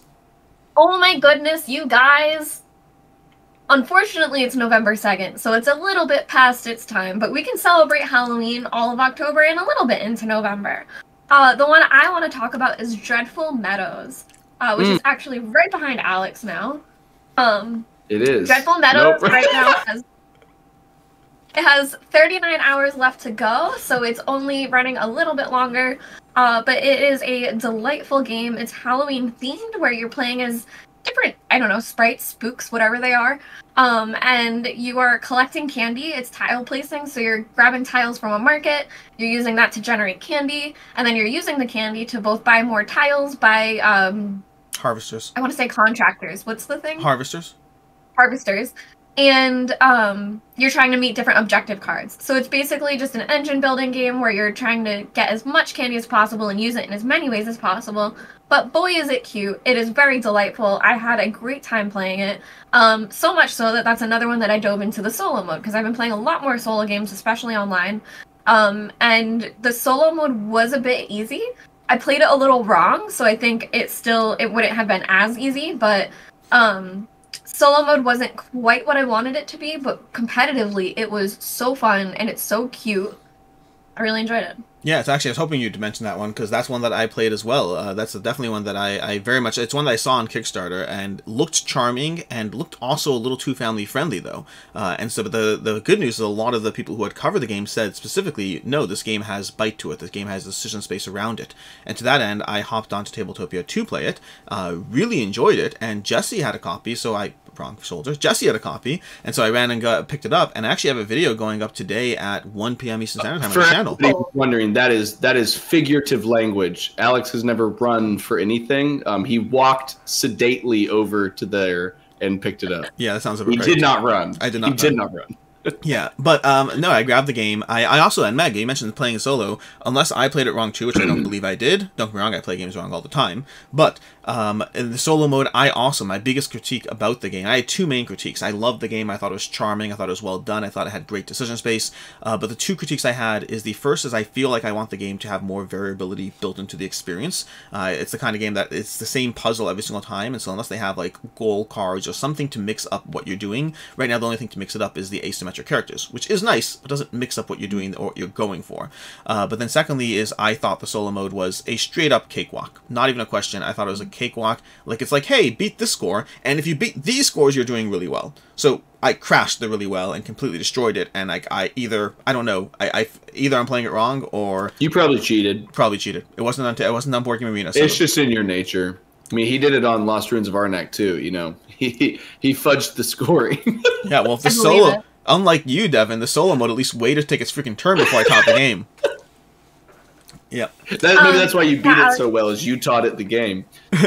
Oh my goodness, you guys! Unfortunately, it's November 2nd, so it's a little bit past its time, but we can celebrate Halloween all of October and a little bit into November. Uh, the one I want to talk about is Dreadful Meadows, uh, which Mm. is actually right behind Alex now. Um, It is. Dreadful Meadows Nope. right now has it has 39 hours left to go, so it's only running a little bit longer. Uh, but it is a delightful game. It's Halloween themed, where you're playing as different, I don't know, sprites, spooks, whatever they are. Um, and you are collecting candy. It's tile placing, so you're grabbing tiles from a market. You're using that to generate candy, and then you're using the candy to both buy more tiles, buy um, Harvesters. I want to say contractors. What's the thing? Harvesters. harvesters and um, you're trying to meet different objective cards. So it's basically just an engine building game where you're trying to get as much candy as possible and use it in as many ways as possible. But boy is it cute. It is very delightful. I had a great time playing it. Um, so much so that that's another one that i dove into the solo mode because i've been playing a lot more solo games especially online. Um, and the solo mode was a bit easy. I played it a little wrong, so I think it still it wouldn't have been as easy, but um solo mode wasn't quite what I wanted it to be, but competitively it was so fun and it's so cute. I really enjoyed it. Yeah, it's actually I was hoping you'd mention that one because that's one that I played as well. Uh, that's definitely one that I, I very much. It's one that I saw on Kickstarter and looked charming and looked also a little too family friendly though. Uh, and so, but the the good news is a lot of the people who had covered the game said specifically, no, this game has bite to it. This game has decision space around it. And to that end, I hopped onto Tabletopia to play it. Uh, really enjoyed it, and Jesse had a copy, so I wrong soldiers. Jesse had a copy, and so I ran and got picked it up, and I actually have a video going up today at 1 p.m. Eastern Standard Time For on the channel. anybody wondering, that is that is figurative language. Alex has never run for anything. Um, he walked sedately over to there and picked it up. Yeah, that sounds He did not run. I did not. He not did not run. Yeah, but um, no, I grabbed the game. I, I also and Meg, you mentioned playing solo. Unless I played it wrong too, which I don't believe I did. Don't get me wrong, I play games wrong all the time. But um, in the solo mode, I also my biggest critique about the game. I had two main critiques. I loved the game. I thought it was charming. I thought it was well done. I thought it had great decision space. Uh, but the two critiques I had is the first is I feel like I want the game to have more variability built into the experience. Uh, it's the kind of game that it's the same puzzle every single time, and so unless they have like goal cards or something to mix up what you're doing, right now the only thing to mix it up is the asymmetric characters, which is nice, but doesn't mix up what you're doing or what you're going for. Uh, but then secondly is I thought the solo mode was a straight up cakewalk, not even a question. I thought it was a cakewalk. Like it's like, hey, beat this score, and if you beat these scores, you're doing really well. So I crashed the really well and completely destroyed it, and like I either I don't know, I, I either I'm playing it wrong or You probably cheated. probably cheated. It wasn't on. T- it wasn't on Board Game Arena. So It's just in your nature. I mean, he did it on Lost Ruins of Arnak too. You know, he he fudged the scoring. yeah. Well, the solo, it. Unlike you, Devon, the solo mode at least waited to take its freaking turn before I taught the game. Yeah. that, maybe Um, that's why you beat yeah, it so well, is you taught it the game.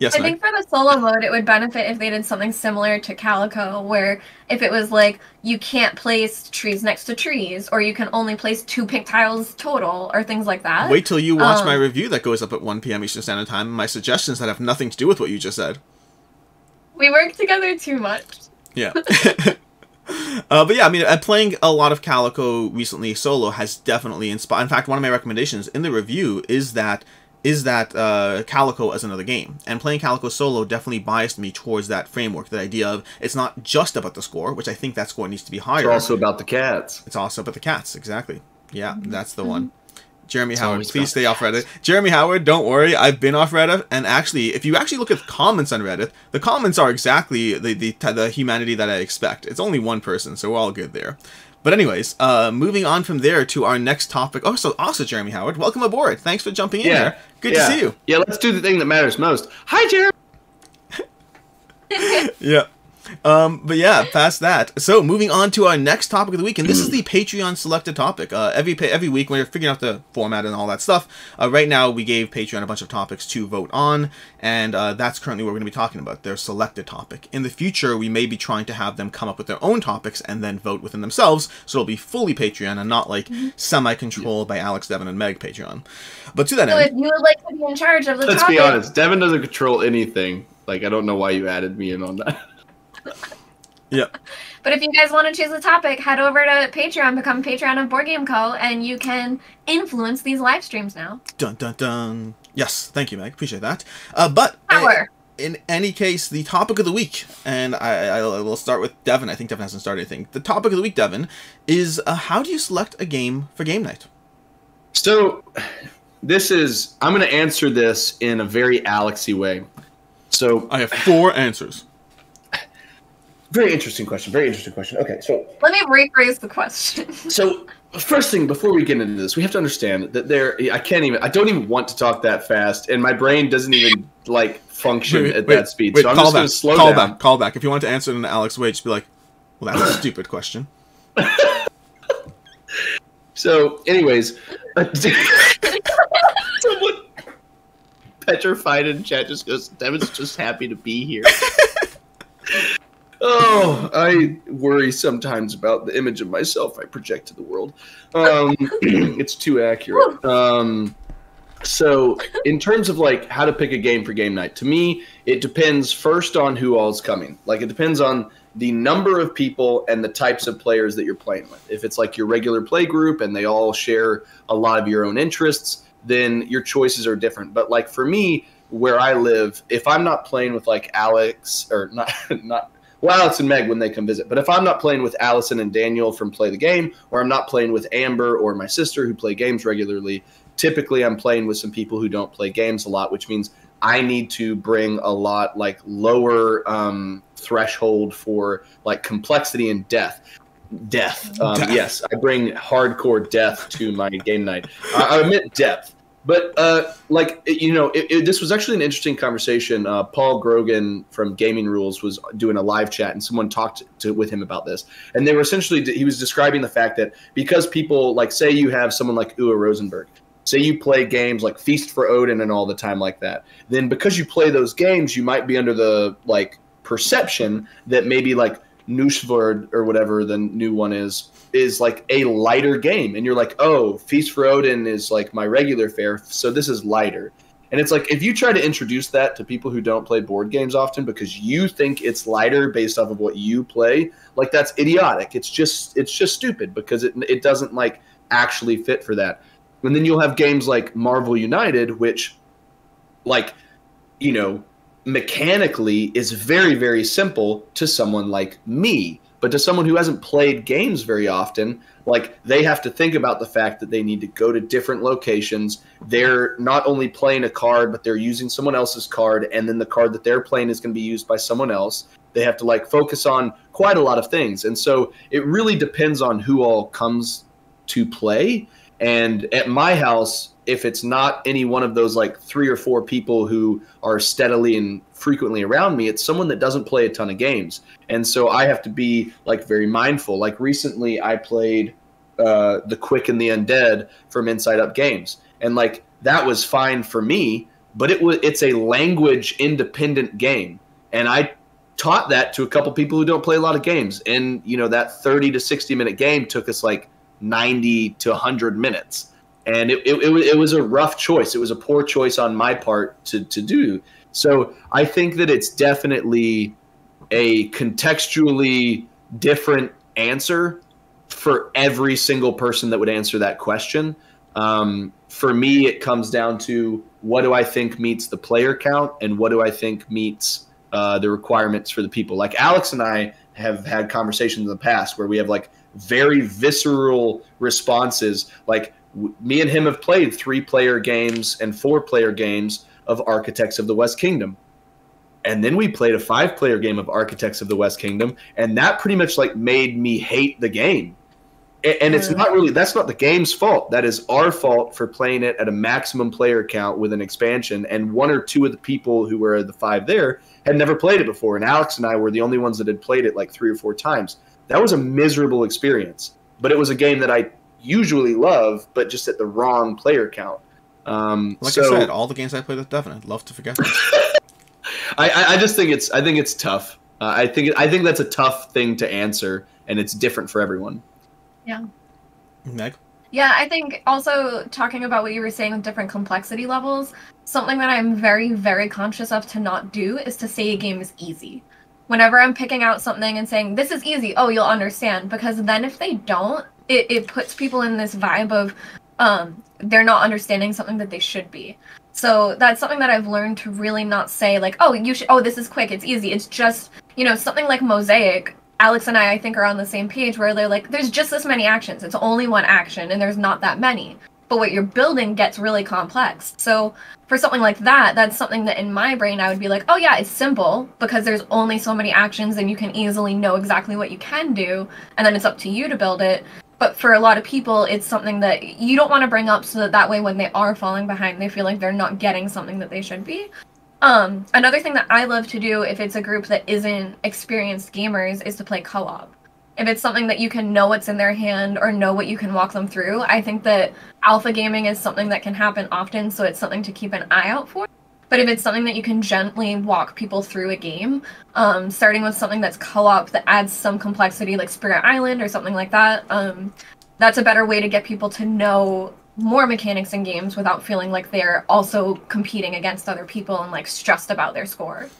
Yes, I Meg. think for the solo mode, it would benefit if they did something similar to Calico, where if it was like you can't place trees next to trees, or you can only place two pink tiles total, or things like that. Wait till you watch Um, my review that goes up at 1 p.m. Eastern Standard Time. and My suggestions that have nothing to do with what you just said. We work together too much. Yeah. uh, but yeah, I mean, uh, playing a lot of Calico recently solo has definitely inspired. In fact, one of my recommendations in the review is that is that uh, Calico as another game, and playing Calico solo definitely biased me towards that framework. The idea of it's not just about the score, which I think that score needs to be higher. It's higher. also about the cats. It's also about the cats, exactly. Yeah, that's the one. Jeremy It's Howard, please stay off Reddit. Jeremy Howard, don't worry, I've been off Reddit, and actually, if you actually look at the comments on Reddit, the comments are exactly the the, the humanity that I expect. It's only one person, so we're all good there. But anyways, uh, moving on from there to our next topic. Oh, so also Jeremy Howard, welcome aboard. Thanks for jumping in Yeah. there. Good yeah. to see you. Yeah, let's do the thing that matters most. Hi, Jeremy. yeah. Um, but yeah, past that. So moving on to our next topic of the week, and this is the Patreon selected topic. Uh, every every week when you're figuring out the format and all that stuff. Uh, right now, we gave Patreon a bunch of topics to vote on, and uh, that's currently what we're going to be talking about. Their selected topic. In the future, we may be trying to have them come up with their own topics and then vote within themselves, so it'll be fully Patreon and not like semi-controlled by Alex, Devon, and Meg Patreon. But to that So if end, you would like to be in charge of the Let's topic, be honest. Devon doesn't control anything. Like, I don't know why you added me in on that. yeah. but if you guys want to choose the topic, head over to Patreon, become a Patreon of Board Game Co, and you can influence these live streams now. Dun dun dun. Yes, thank you, Meg. Appreciate that. Uh, but Power. in any case, the topic of the week, and I, I will start with Devon. I think Devon hasn't started anything. The topic of the week, Devon, is uh, how do you select a game for game night? So, this is. I'm going to answer this in a very Alexy way. So, I have four answers. Very interesting question. Very interesting question. Okay, so Let me rephrase the question. So first thing before we get into this, we have to understand that there. I can't even. I don't even want to talk that fast, and my brain doesn't even like function Wait, at wait, that speed. wait, so I'm call just back. going to slow call down. back. Call back. If you want to answer it in Alex way, just be like, "Well, that's a stupid question." So, anyways, someone petrified in chat just goes. Devon's just happy to be here. Oh, I worry sometimes about the image of myself I project to the world. Um, it's too accurate. Um, so, in terms of like how to pick a game for game night, to me, it depends first on who all's coming. Like, it depends on the number of people and the types of players that you're playing with. If it's like your regular play group and they all share a lot of your own interests, then your choices are different. But like for me, where I live, if I'm not playing with like Alex or not not Alex and Meg when they come visit. But if I'm not playing with Allison and Daniel from Play the Game, or I'm not playing with Amber or my sister who play games regularly, typically I'm playing with some people who don't play games a lot, which means I need to bring a lot like lower um, threshold for like complexity and death. Death. Um, Death. Yes, I bring hardcore death to my game night. I, I admit depth. But uh, like you know, it, it, this was actually an interesting conversation. Uh, Paul Grogan from Gaming Rules was doing a live chat, and someone talked to, with him about this. And they were essentially he was describing the fact that because people like say you have someone like Uwe Rosenberg, say you play games like Feast for Odin and all the time like that, then because you play those games, you might be under the like perception that maybe like Nusfjord or whatever the new one is is like a lighter game and you're like oh feast for odin is like my regular fare so this is lighter. And it's like if you try to introduce that to people who don't play board games often because you think it's lighter based off of what you play like that's idiotic. It's just it's just stupid because it, it doesn't like actually fit for that. And then you'll have games like marvel united which like you know mechanically is very very simple to someone like me but to someone who hasn't played games very often like they have to think about the fact that they need to go to different locations. They're not only playing a card but they're using someone else's card and then the card that they're playing is going to be used by someone else. They have to like focus on quite a lot of things. And so it really depends on who all comes to play. And at my house if it's not any one of those like three or four people who are steadily and frequently around me it's someone that doesn't play a ton of games. And so i have to be like very mindful. Like recently i played uh, the quick and the undead from inside up games. And like that was fine for me but it was it's a language independent game. And i taught that to a couple people who don't play a lot of games. And you know that 30 to 60 minute game took us like 90 to 100 minutes. And it, it, it, wa- it was a rough choice. It was a poor choice on my part to, to do so i think that it's definitely a contextually different answer for every single person that would answer that question. Um, for me it comes down to what do i think meets the player count and what do i think meets uh, the requirements for the people. Like alex and i have had conversations in the past where we have like very visceral responses. Like w- me and him have played three player games and four player games of architects of the west kingdom. And then we played a five player game of architects of the west kingdom and that pretty much like made me hate the game. And it's Mm. not really that's not the game's fault. That is our fault for playing it at a maximum player count with an expansion and one or two of the people who were the five there had never played it before and alex and i were the only ones that had played it like three or four times. That was a miserable experience but it was a game that i usually love but just at the wrong player count um, Like so I said, all the games I played with Devon, I'd love to forget them. I, I, I just think it's I think it's tough. Uh, I think I think that's a tough thing to answer, and it's different for everyone. Yeah. Meg? Yeah, I think also talking about what you were saying with different complexity levels, something that I'm very, very conscious of to not do is to say a game is easy. Whenever I'm picking out something and saying, this is easy, oh, you'll understand. Because then if they don't, it, it puts people in this vibe of um, they're not understanding something that they should be. So that's something that I've learned to really not say, like, oh, you should, oh, this is quick, it's easy. It's just, you know, something like Mosaic. Alex and I, I think, are on the same page where they're like, there's just this many actions. It's only one action, and there's not that many. But what you're building gets really complex. So for something like that, that's something that in my brain I would be like, oh yeah, it's simple because there's only so many actions, and you can easily know exactly what you can do, and then it's up to you to build it. But for a lot of people, it's something that you don't want to bring up so that that way when they are falling behind, they feel like they're not getting something that they should be. Um, another thing that I love to do if it's a group that isn't experienced gamers is to play co-op. If it's something that you can know what's in their hand or know what you can walk them through, I think that alpha gaming is something that can happen often, so it's something to keep an eye out for. But if it's something that you can gently walk people through a game, um, starting with something that's co-op that adds some complexity, like Spirit Island or something like that, um, that's a better way to get people to know more mechanics in games without feeling like they're also competing against other people and like stressed about their score.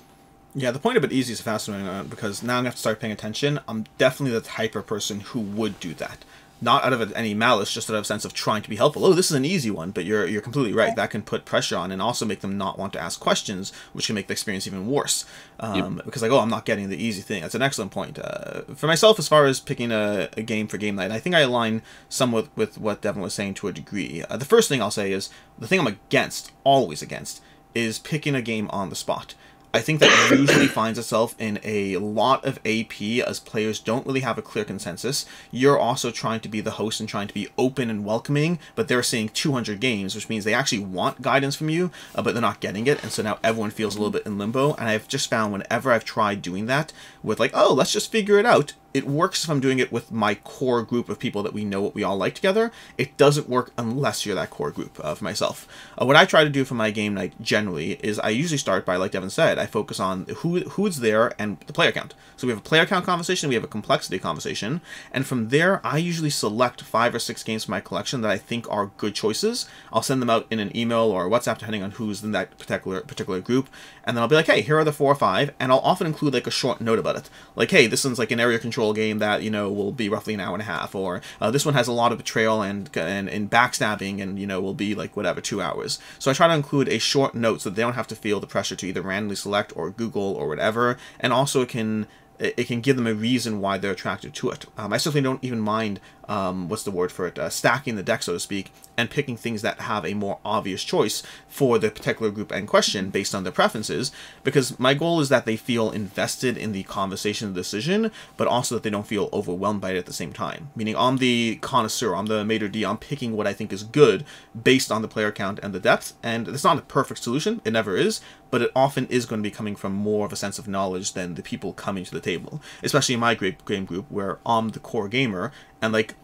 Yeah, the point of it easy is fascinating uh, because now I'm gonna have to start paying attention. I'm definitely the type of person who would do that, not out of any malice, just out of a sense of trying to be helpful. Oh, this is an easy one, but you're you're completely right. That can put pressure on and also make them not want to ask questions, which can make the experience even worse. Um, yep. Because like, oh, I'm not getting the easy thing. That's an excellent point. Uh, for myself, as far as picking a, a, game for game night, I think I align somewhat with what Devon was saying to a degree. Uh, the first thing I'll say is the thing I'm against, always against, is picking a game on the spot. I think that usually finds itself in a lot of AP as players don't really have a clear consensus. You're also trying to be the host and trying to be open and welcoming, but they're seeing 200 games, which means they actually want guidance from you, uh, but they're not getting it, and so now everyone feels a little bit in limbo. And I've just found whenever I've tried doing that with like, oh, let's just figure it out, it works if I'm doing it with my core group of people that we know what we all like together. It doesn't work unless you're that core group of myself. Uh, what I try to do for my game night generally is I usually start by, like Devon said, I focus on who who's there and the player count. So we have a player count conversation, we have a complexity conversation, and from there I usually select five or six games from my collection that I think are good choices. I'll send them out in an email or WhatsApp depending on who's in that particular particular group, and then I'll be like, hey, here are the four or five, and I'll often include like a short note about it, like, hey, this one's like an area control game that you know will be roughly an hour and a half, or uh, this one has a lot of betrayal and, and and backstabbing, and you know will be like whatever two hours. So I try to include a short note so they don't have to feel the pressure to either randomly select or Google or whatever, and also it can it can give them a reason why they're attracted to it. Um, I certainly don't even mind um, what's the word for it, uh, stacking the deck, so to speak, and picking things that have a more obvious choice for the particular group in question based on their preferences, because my goal is that they feel invested in the conversation and decision, but also that they don't feel overwhelmed by it at the same time. Meaning, I'm the connoisseur, I'm the maitre d', I'm picking what I think is good based on the player count and the depth, and it's not a perfect solution, it never is, but it often is going to be coming from more of a sense of knowledge than the people coming to the table, especially in my game group where I'm the core gamer, and like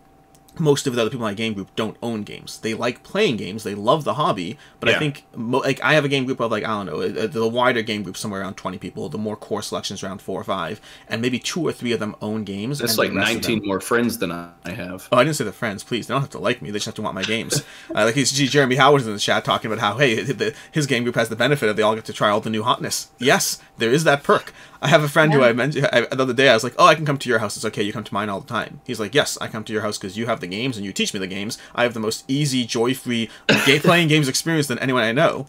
most of the other people in my game group don't own games. They like playing games. They love the hobby. But yeah. I think like I have a game group of like I don't know the wider game group somewhere around twenty people. The more core selections around four or five, and maybe two or three of them own games. That's like nineteen more friends than I have. Oh, I didn't say the friends. Please, they don't have to like me. They just have to want my games. uh, like he's Jeremy Howard's in the chat talking about how hey the, his game group has the benefit of they all get to try all the new hotness. Yes, there is that perk. I have a friend yeah. who I mentioned I, the other day. I was like, "Oh, I can come to your house. It's okay. You come to mine all the time." He's like, "Yes, I come to your house because you have the games and you teach me the games. I have the most easy, joy-free game playing games experience than anyone I know."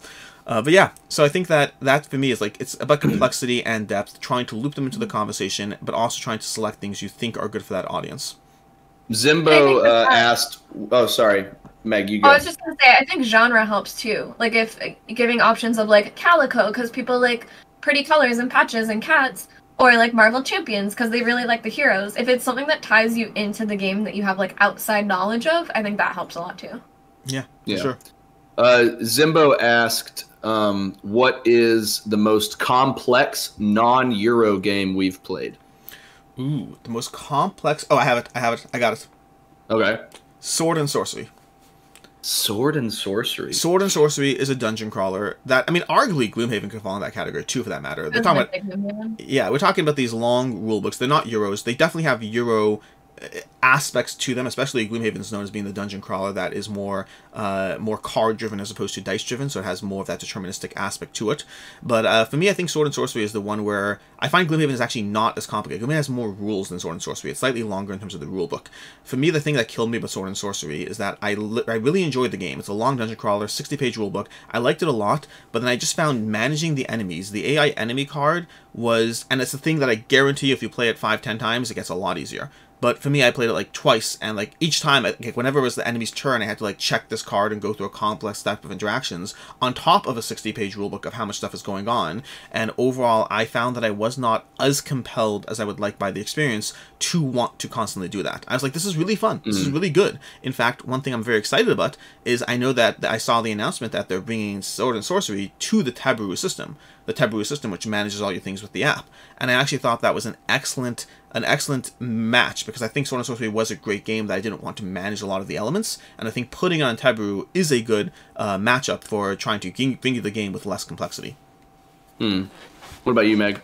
Uh, but yeah, so I think that that for me is like it's about complexity and depth, trying to loop them into the conversation, but also trying to select things you think are good for that audience. Zimbo uh, asked, "Oh, sorry, Meg, you go." I was just gonna say, I think genre helps too. Like if giving options of like calico, because people like pretty colors and patches and cats or like Marvel Champions because they really like the heroes. If it's something that ties you into the game that you have like outside knowledge of, I think that helps a lot too. Yeah, yeah. sure. Uh, Zimbo asked, um, "What is the most complex non-Euro game we've played?" Ooh, the most complex. Oh, I have it. I have it. I got it. Okay. Sword and sorcery. Sword and Sorcery. Sword and Sorcery is a dungeon crawler that I mean, arguably Gloomhaven could fall in that category too, for that matter. They're talking about, yeah, we're talking about these long rule books. They're not Euros. They definitely have Euro aspects to them, especially Gloomhaven is known as being the dungeon crawler that is more uh, more card driven as opposed to dice driven, so it has more of that deterministic aspect to it. But uh, for me, I think Sword and Sorcery is the one where I find Gloomhaven is actually not as complicated. Gloomhaven has more rules than Sword and Sorcery. It's slightly longer in terms of the rule book. For me, the thing that killed me about Sword and Sorcery is that I, I really enjoyed the game. It's a long dungeon crawler, 60 page rule book. I liked it a lot, but then I just found managing the enemies, the AI enemy card was, and it's a thing that I guarantee you if you play it five, ten times, it gets a lot easier. But for me, I played it like twice, and like each time, like whenever it was the enemy's turn, I had to like check this card and go through a complex type of interactions on top of a 60-page rulebook of how much stuff is going on. And overall, I found that I was not as compelled as I would like by the experience to want to constantly do that. I was like, this is really fun. This mm. is really good. In fact, one thing I'm very excited about is I know that I saw the announcement that they're bringing Sword and Sorcery to the Taboo system, the Taboo system, which manages all your things with the app. And I actually thought that was an excellent an excellent match because I think Sword and Sorcery was a great game that I didn't want to manage a lot of the elements, and I think putting on Taboo is a good uh, matchup for trying to bring you the game with less complexity. Hmm. What about you, Meg?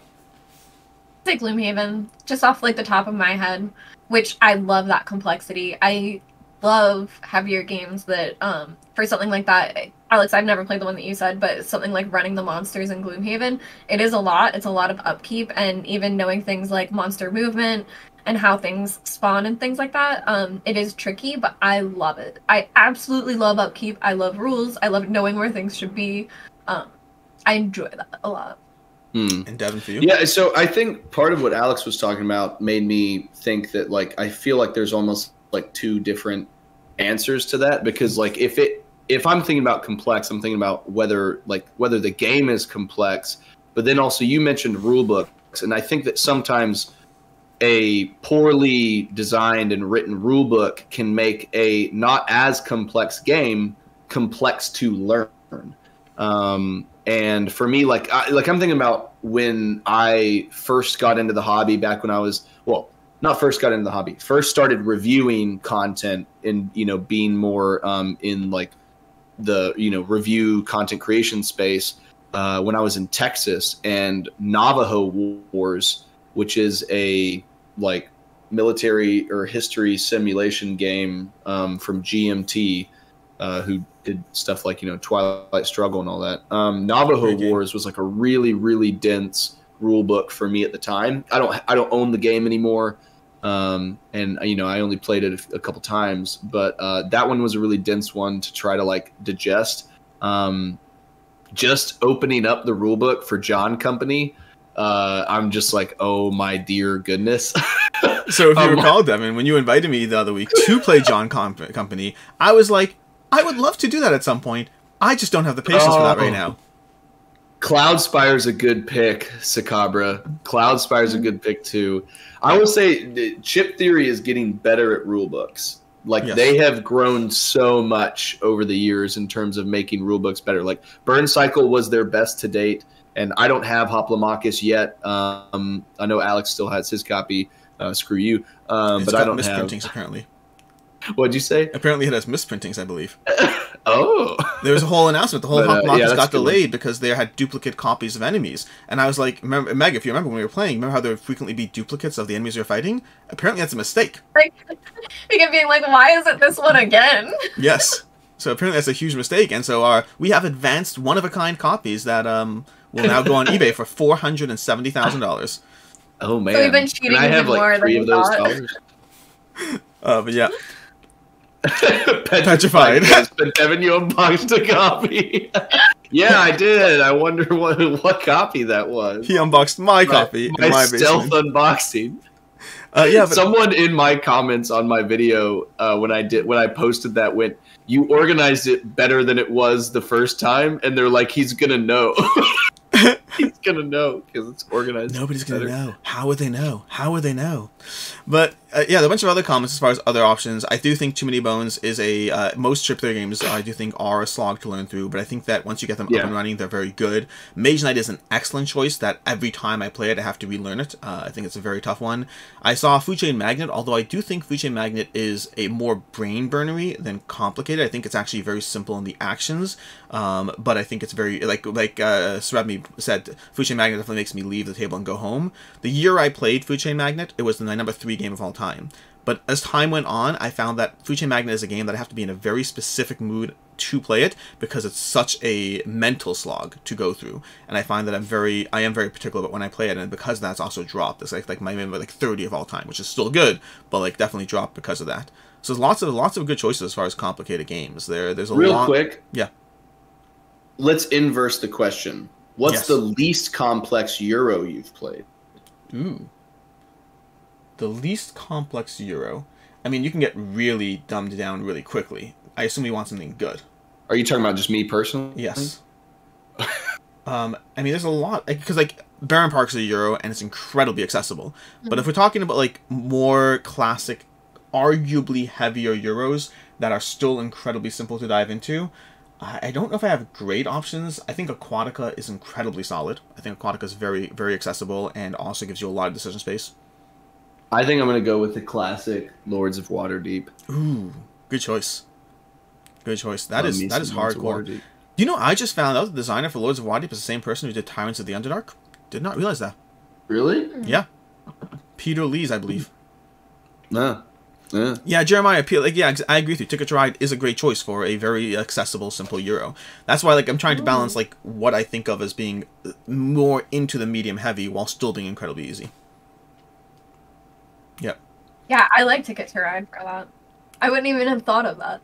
I say Gloomhaven, just off like the top of my head, which I love that complexity. I love heavier games that um for something like that. Alex, I've never played the one that you said, but something like running the monsters in Gloomhaven, it is a lot. It's a lot of upkeep and even knowing things like monster movement and how things spawn and things like that. Um, it is tricky, but I love it. I absolutely love upkeep. I love rules. I love knowing where things should be. Um, I enjoy that a lot. Hmm. And Devon, for you? Yeah, so I think part of what Alex was talking about made me think that like I feel like there's almost like two different answers to that because like if it if I'm thinking about complex, I'm thinking about whether like whether the game is complex, but then also you mentioned rule books, and I think that sometimes a poorly designed and written rule book can make a not as complex game complex to learn. Um, and for me, like I, like I'm thinking about when I first got into the hobby back when I was well, not first got into the hobby, first started reviewing content and you know being more um, in like the you know review content creation space uh, when I was in Texas and Navajo Wars, which is a like military or history simulation game um, from GMT, uh, who did stuff like you know Twilight Struggle and all that. Um, Navajo. Wars was like a really really dense rule book for me at the time. I don't I don't own the game anymore. Um, and you know I only played it a, a couple times, but uh, that one was a really dense one to try to like digest. Um, just opening up the rule book for John Company, uh, I'm just like, oh my dear goodness. So if you Um, recall, Devon, when you invited me the other week to play John Com- Company, I was like, I would love to do that at some point. I just don't have the patience for that right Oh. now. Cloud Spire's a good pick, Sakabra. Cloud Spire's a good pick too. I will say Chip Theory is getting better at rule books. Like Yes. they have grown so much over the years in terms of making rule books better. Like Burn Cycle was their best to date, and I don't have Hoplomachus yet. Um, I know Alex still has his copy. Uh, screw you, um, but I don't have. misprintings apparently. What'd you say? Apparently, it has misprintings, I believe. Oh, There was a whole announcement. The whole But, uh, yeah, got a good one. delayed because they had duplicate copies of enemies. And I was like, remember, Meg, if you remember when we were playing, remember how there would frequently be duplicates of the enemies you're fighting? Apparently, that's a mistake. Like, you can be like, why is it this one again? Yes. So apparently that's a huge mistake, and so our we have advanced one of a kind copies that um will now go on eBay for four hundred and seventy thousand dollars. oh man! So we've been cheating and I have even more like than three we of those dollars. Uh, but yeah, Petrified. Yes, but Devon, you unboxed a copy. yeah, I did. I wonder what what copy that was. he unboxed my copy my in my stealth basement. unboxing. Uh, yeah, but Someone in my comments on my video uh, when I did when I posted that went, "You organized it better than it was the first time," and they're like, "He's gonna know." He's gonna know because it's organized. nobody's gonna know. How would they know? How would they know? But uh, yeah, a bunch of other comments as far as other options. I do think Too Many Bones is a uh, most AAA games I do think are a slog to learn through, but I think that once you get them Yeah. up and running, they're very good. Mage Knight is an excellent choice. That every time I play it, I have to relearn it. Uh, I think it's a very tough one. I saw Food Chain Magnate, although I do think Food Chain Magnate is a more brain burnery than complicated. I think it's actually very simple in the actions, um, but I think it's very like like uh, said, Food Chain Magnate definitely makes me leave the table and go home. The year I played Food Chain Magnate, it was my number three game of all time. But as time went on, I found that Food Chain Magnate is a game that I have to be in a very specific mood to play it because it's such a mental slog to go through. And I find that I'm very, I am very particular about when I play it, and because that's also dropped. It's like like my number like 30 of all time, which is still good, but like definitely dropped because of that. So there's lots of lots of good choices as far as complicated games. There, there's a Real lot. quick, Yeah. let's inverse the question. What's Yes. the least complex Euro you've played? Ooh. The least complex Euro. I mean, you can get really dumbed down really quickly. I assume you want something good. Are you talking about just me personally? Yes. um, I mean, there's a lot because like Barenpark's a euro and it's incredibly accessible. But if we're talking about like more classic, arguably heavier euros that are still incredibly simple to dive into, I I don't know if I have great options. I think Aquatica is incredibly solid. I think Aquatica is very, very accessible and also gives you a lot of decision space. I think I'm gonna go with the classic Lords of Waterdeep. Ooh, good choice. Good choice. That Love is me that is some Lords of hardcore. Waterdeep. You know, I just found out the designer for Lords of Waterdeep is the same person who did Tyrants of the Underdark. Did not realize that. Really? Hmm. Yeah. Peter Lees, I believe. No. Yeah. Yeah, Jeremiah appeal. Like, yeah, I agree with you. Ticket to Ride is a great choice for a very accessible, simple Euro. That's why, like, I'm trying to balance hmm. like what I think of as being more into the medium heavy while still being incredibly easy. Yep. Yeah, I like Ticket to Ride for that. I wouldn't even have thought of that.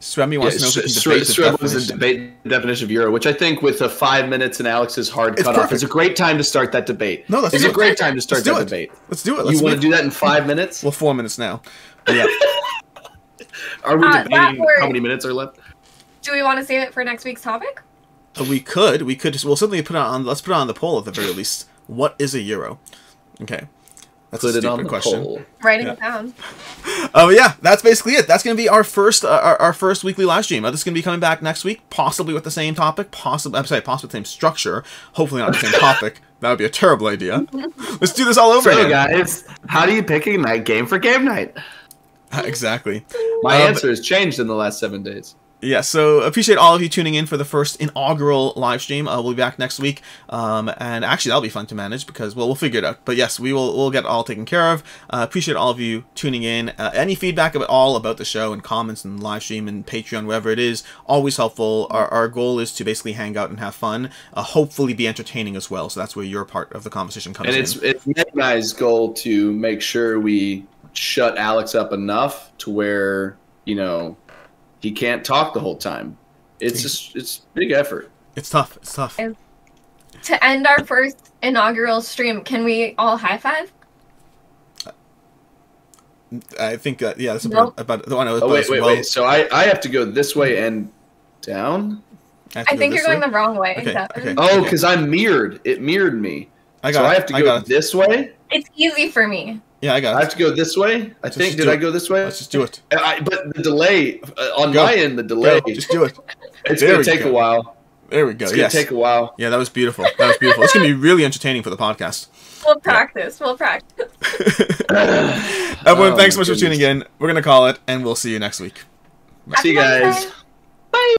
Swemmy Yeah, wants to know if we can debate the Shrub was a definition. debate definition of Euro, which I think with the five minutes and Alex's hard It's cutoff perfect. is a great time to start that debate. No, let's it's a it. great time to start Let's do that it. debate. Let's do it. Let's You want to do that in five minutes? Well, four minutes now. But yeah. Are we Uh, debating word- how many minutes are left? Do we want to save it for next week's topic? Uh, we could. We could. We'll certainly put it on. Let's put it on the poll at the very least. What is a euro? Okay. That's Put a it stupid on the question. poll. Writing Yeah. it down. Oh yeah, that's basically it. That's going to be our first uh, our, our first weekly live stream. Uh, this is going to be coming back next week, possibly with the same topic, possibly I'm sorry, possibly the same structure. Hopefully not the same topic. That would be a terrible idea. Let's do this all over So again. guys, how do you pick a night game for game night? exactly. My Um, answer has changed in the last seven days. Yeah, so appreciate all of you tuning in for the first inaugural live stream. Uh, we'll be back next week, um, and actually that'll be fun to manage because well we'll figure it out. But yes, we will we'll get all taken care of. Uh, appreciate all of you tuning in. Uh, any feedback at all about the show and comments and live stream and Patreon, wherever it is, always helpful. Our, our goal is to basically hang out and have fun, uh, hopefully be entertaining as well. So that's where your part of the conversation comes And in. it's it's Midnight's goal to make sure we shut Alex up enough to where you know he can't talk the whole time. It's just it's big effort. It's tough. It's tough. And- To end our first inaugural stream, can we all high five? I think that yeah, that's Nope. about about the one I was. Oh wait, wait, well, wait. So I I have to go this way and down. have to I go think you're going the wrong way. Okay, okay. Oh, because I'm mirrored. It mirrored me. I got so it. I have to I go this way. It's easy for me. Yeah, I got it. I have to go this way. I Just think. do Did I go this way? Let's just do it. I, but the delay uh, on Go. my end, the delay, Go, just do it. it's There gonna take go. a while. There we go. It's gonna take a while. Yeah, that was beautiful. That was beautiful. it's gonna be really entertaining for the podcast. We'll practice. We'll practice. Everyone, Oh, thanks so my much for tuning in. We're gonna call it, and we'll see you next week. See you guys. Wednesday. Bye.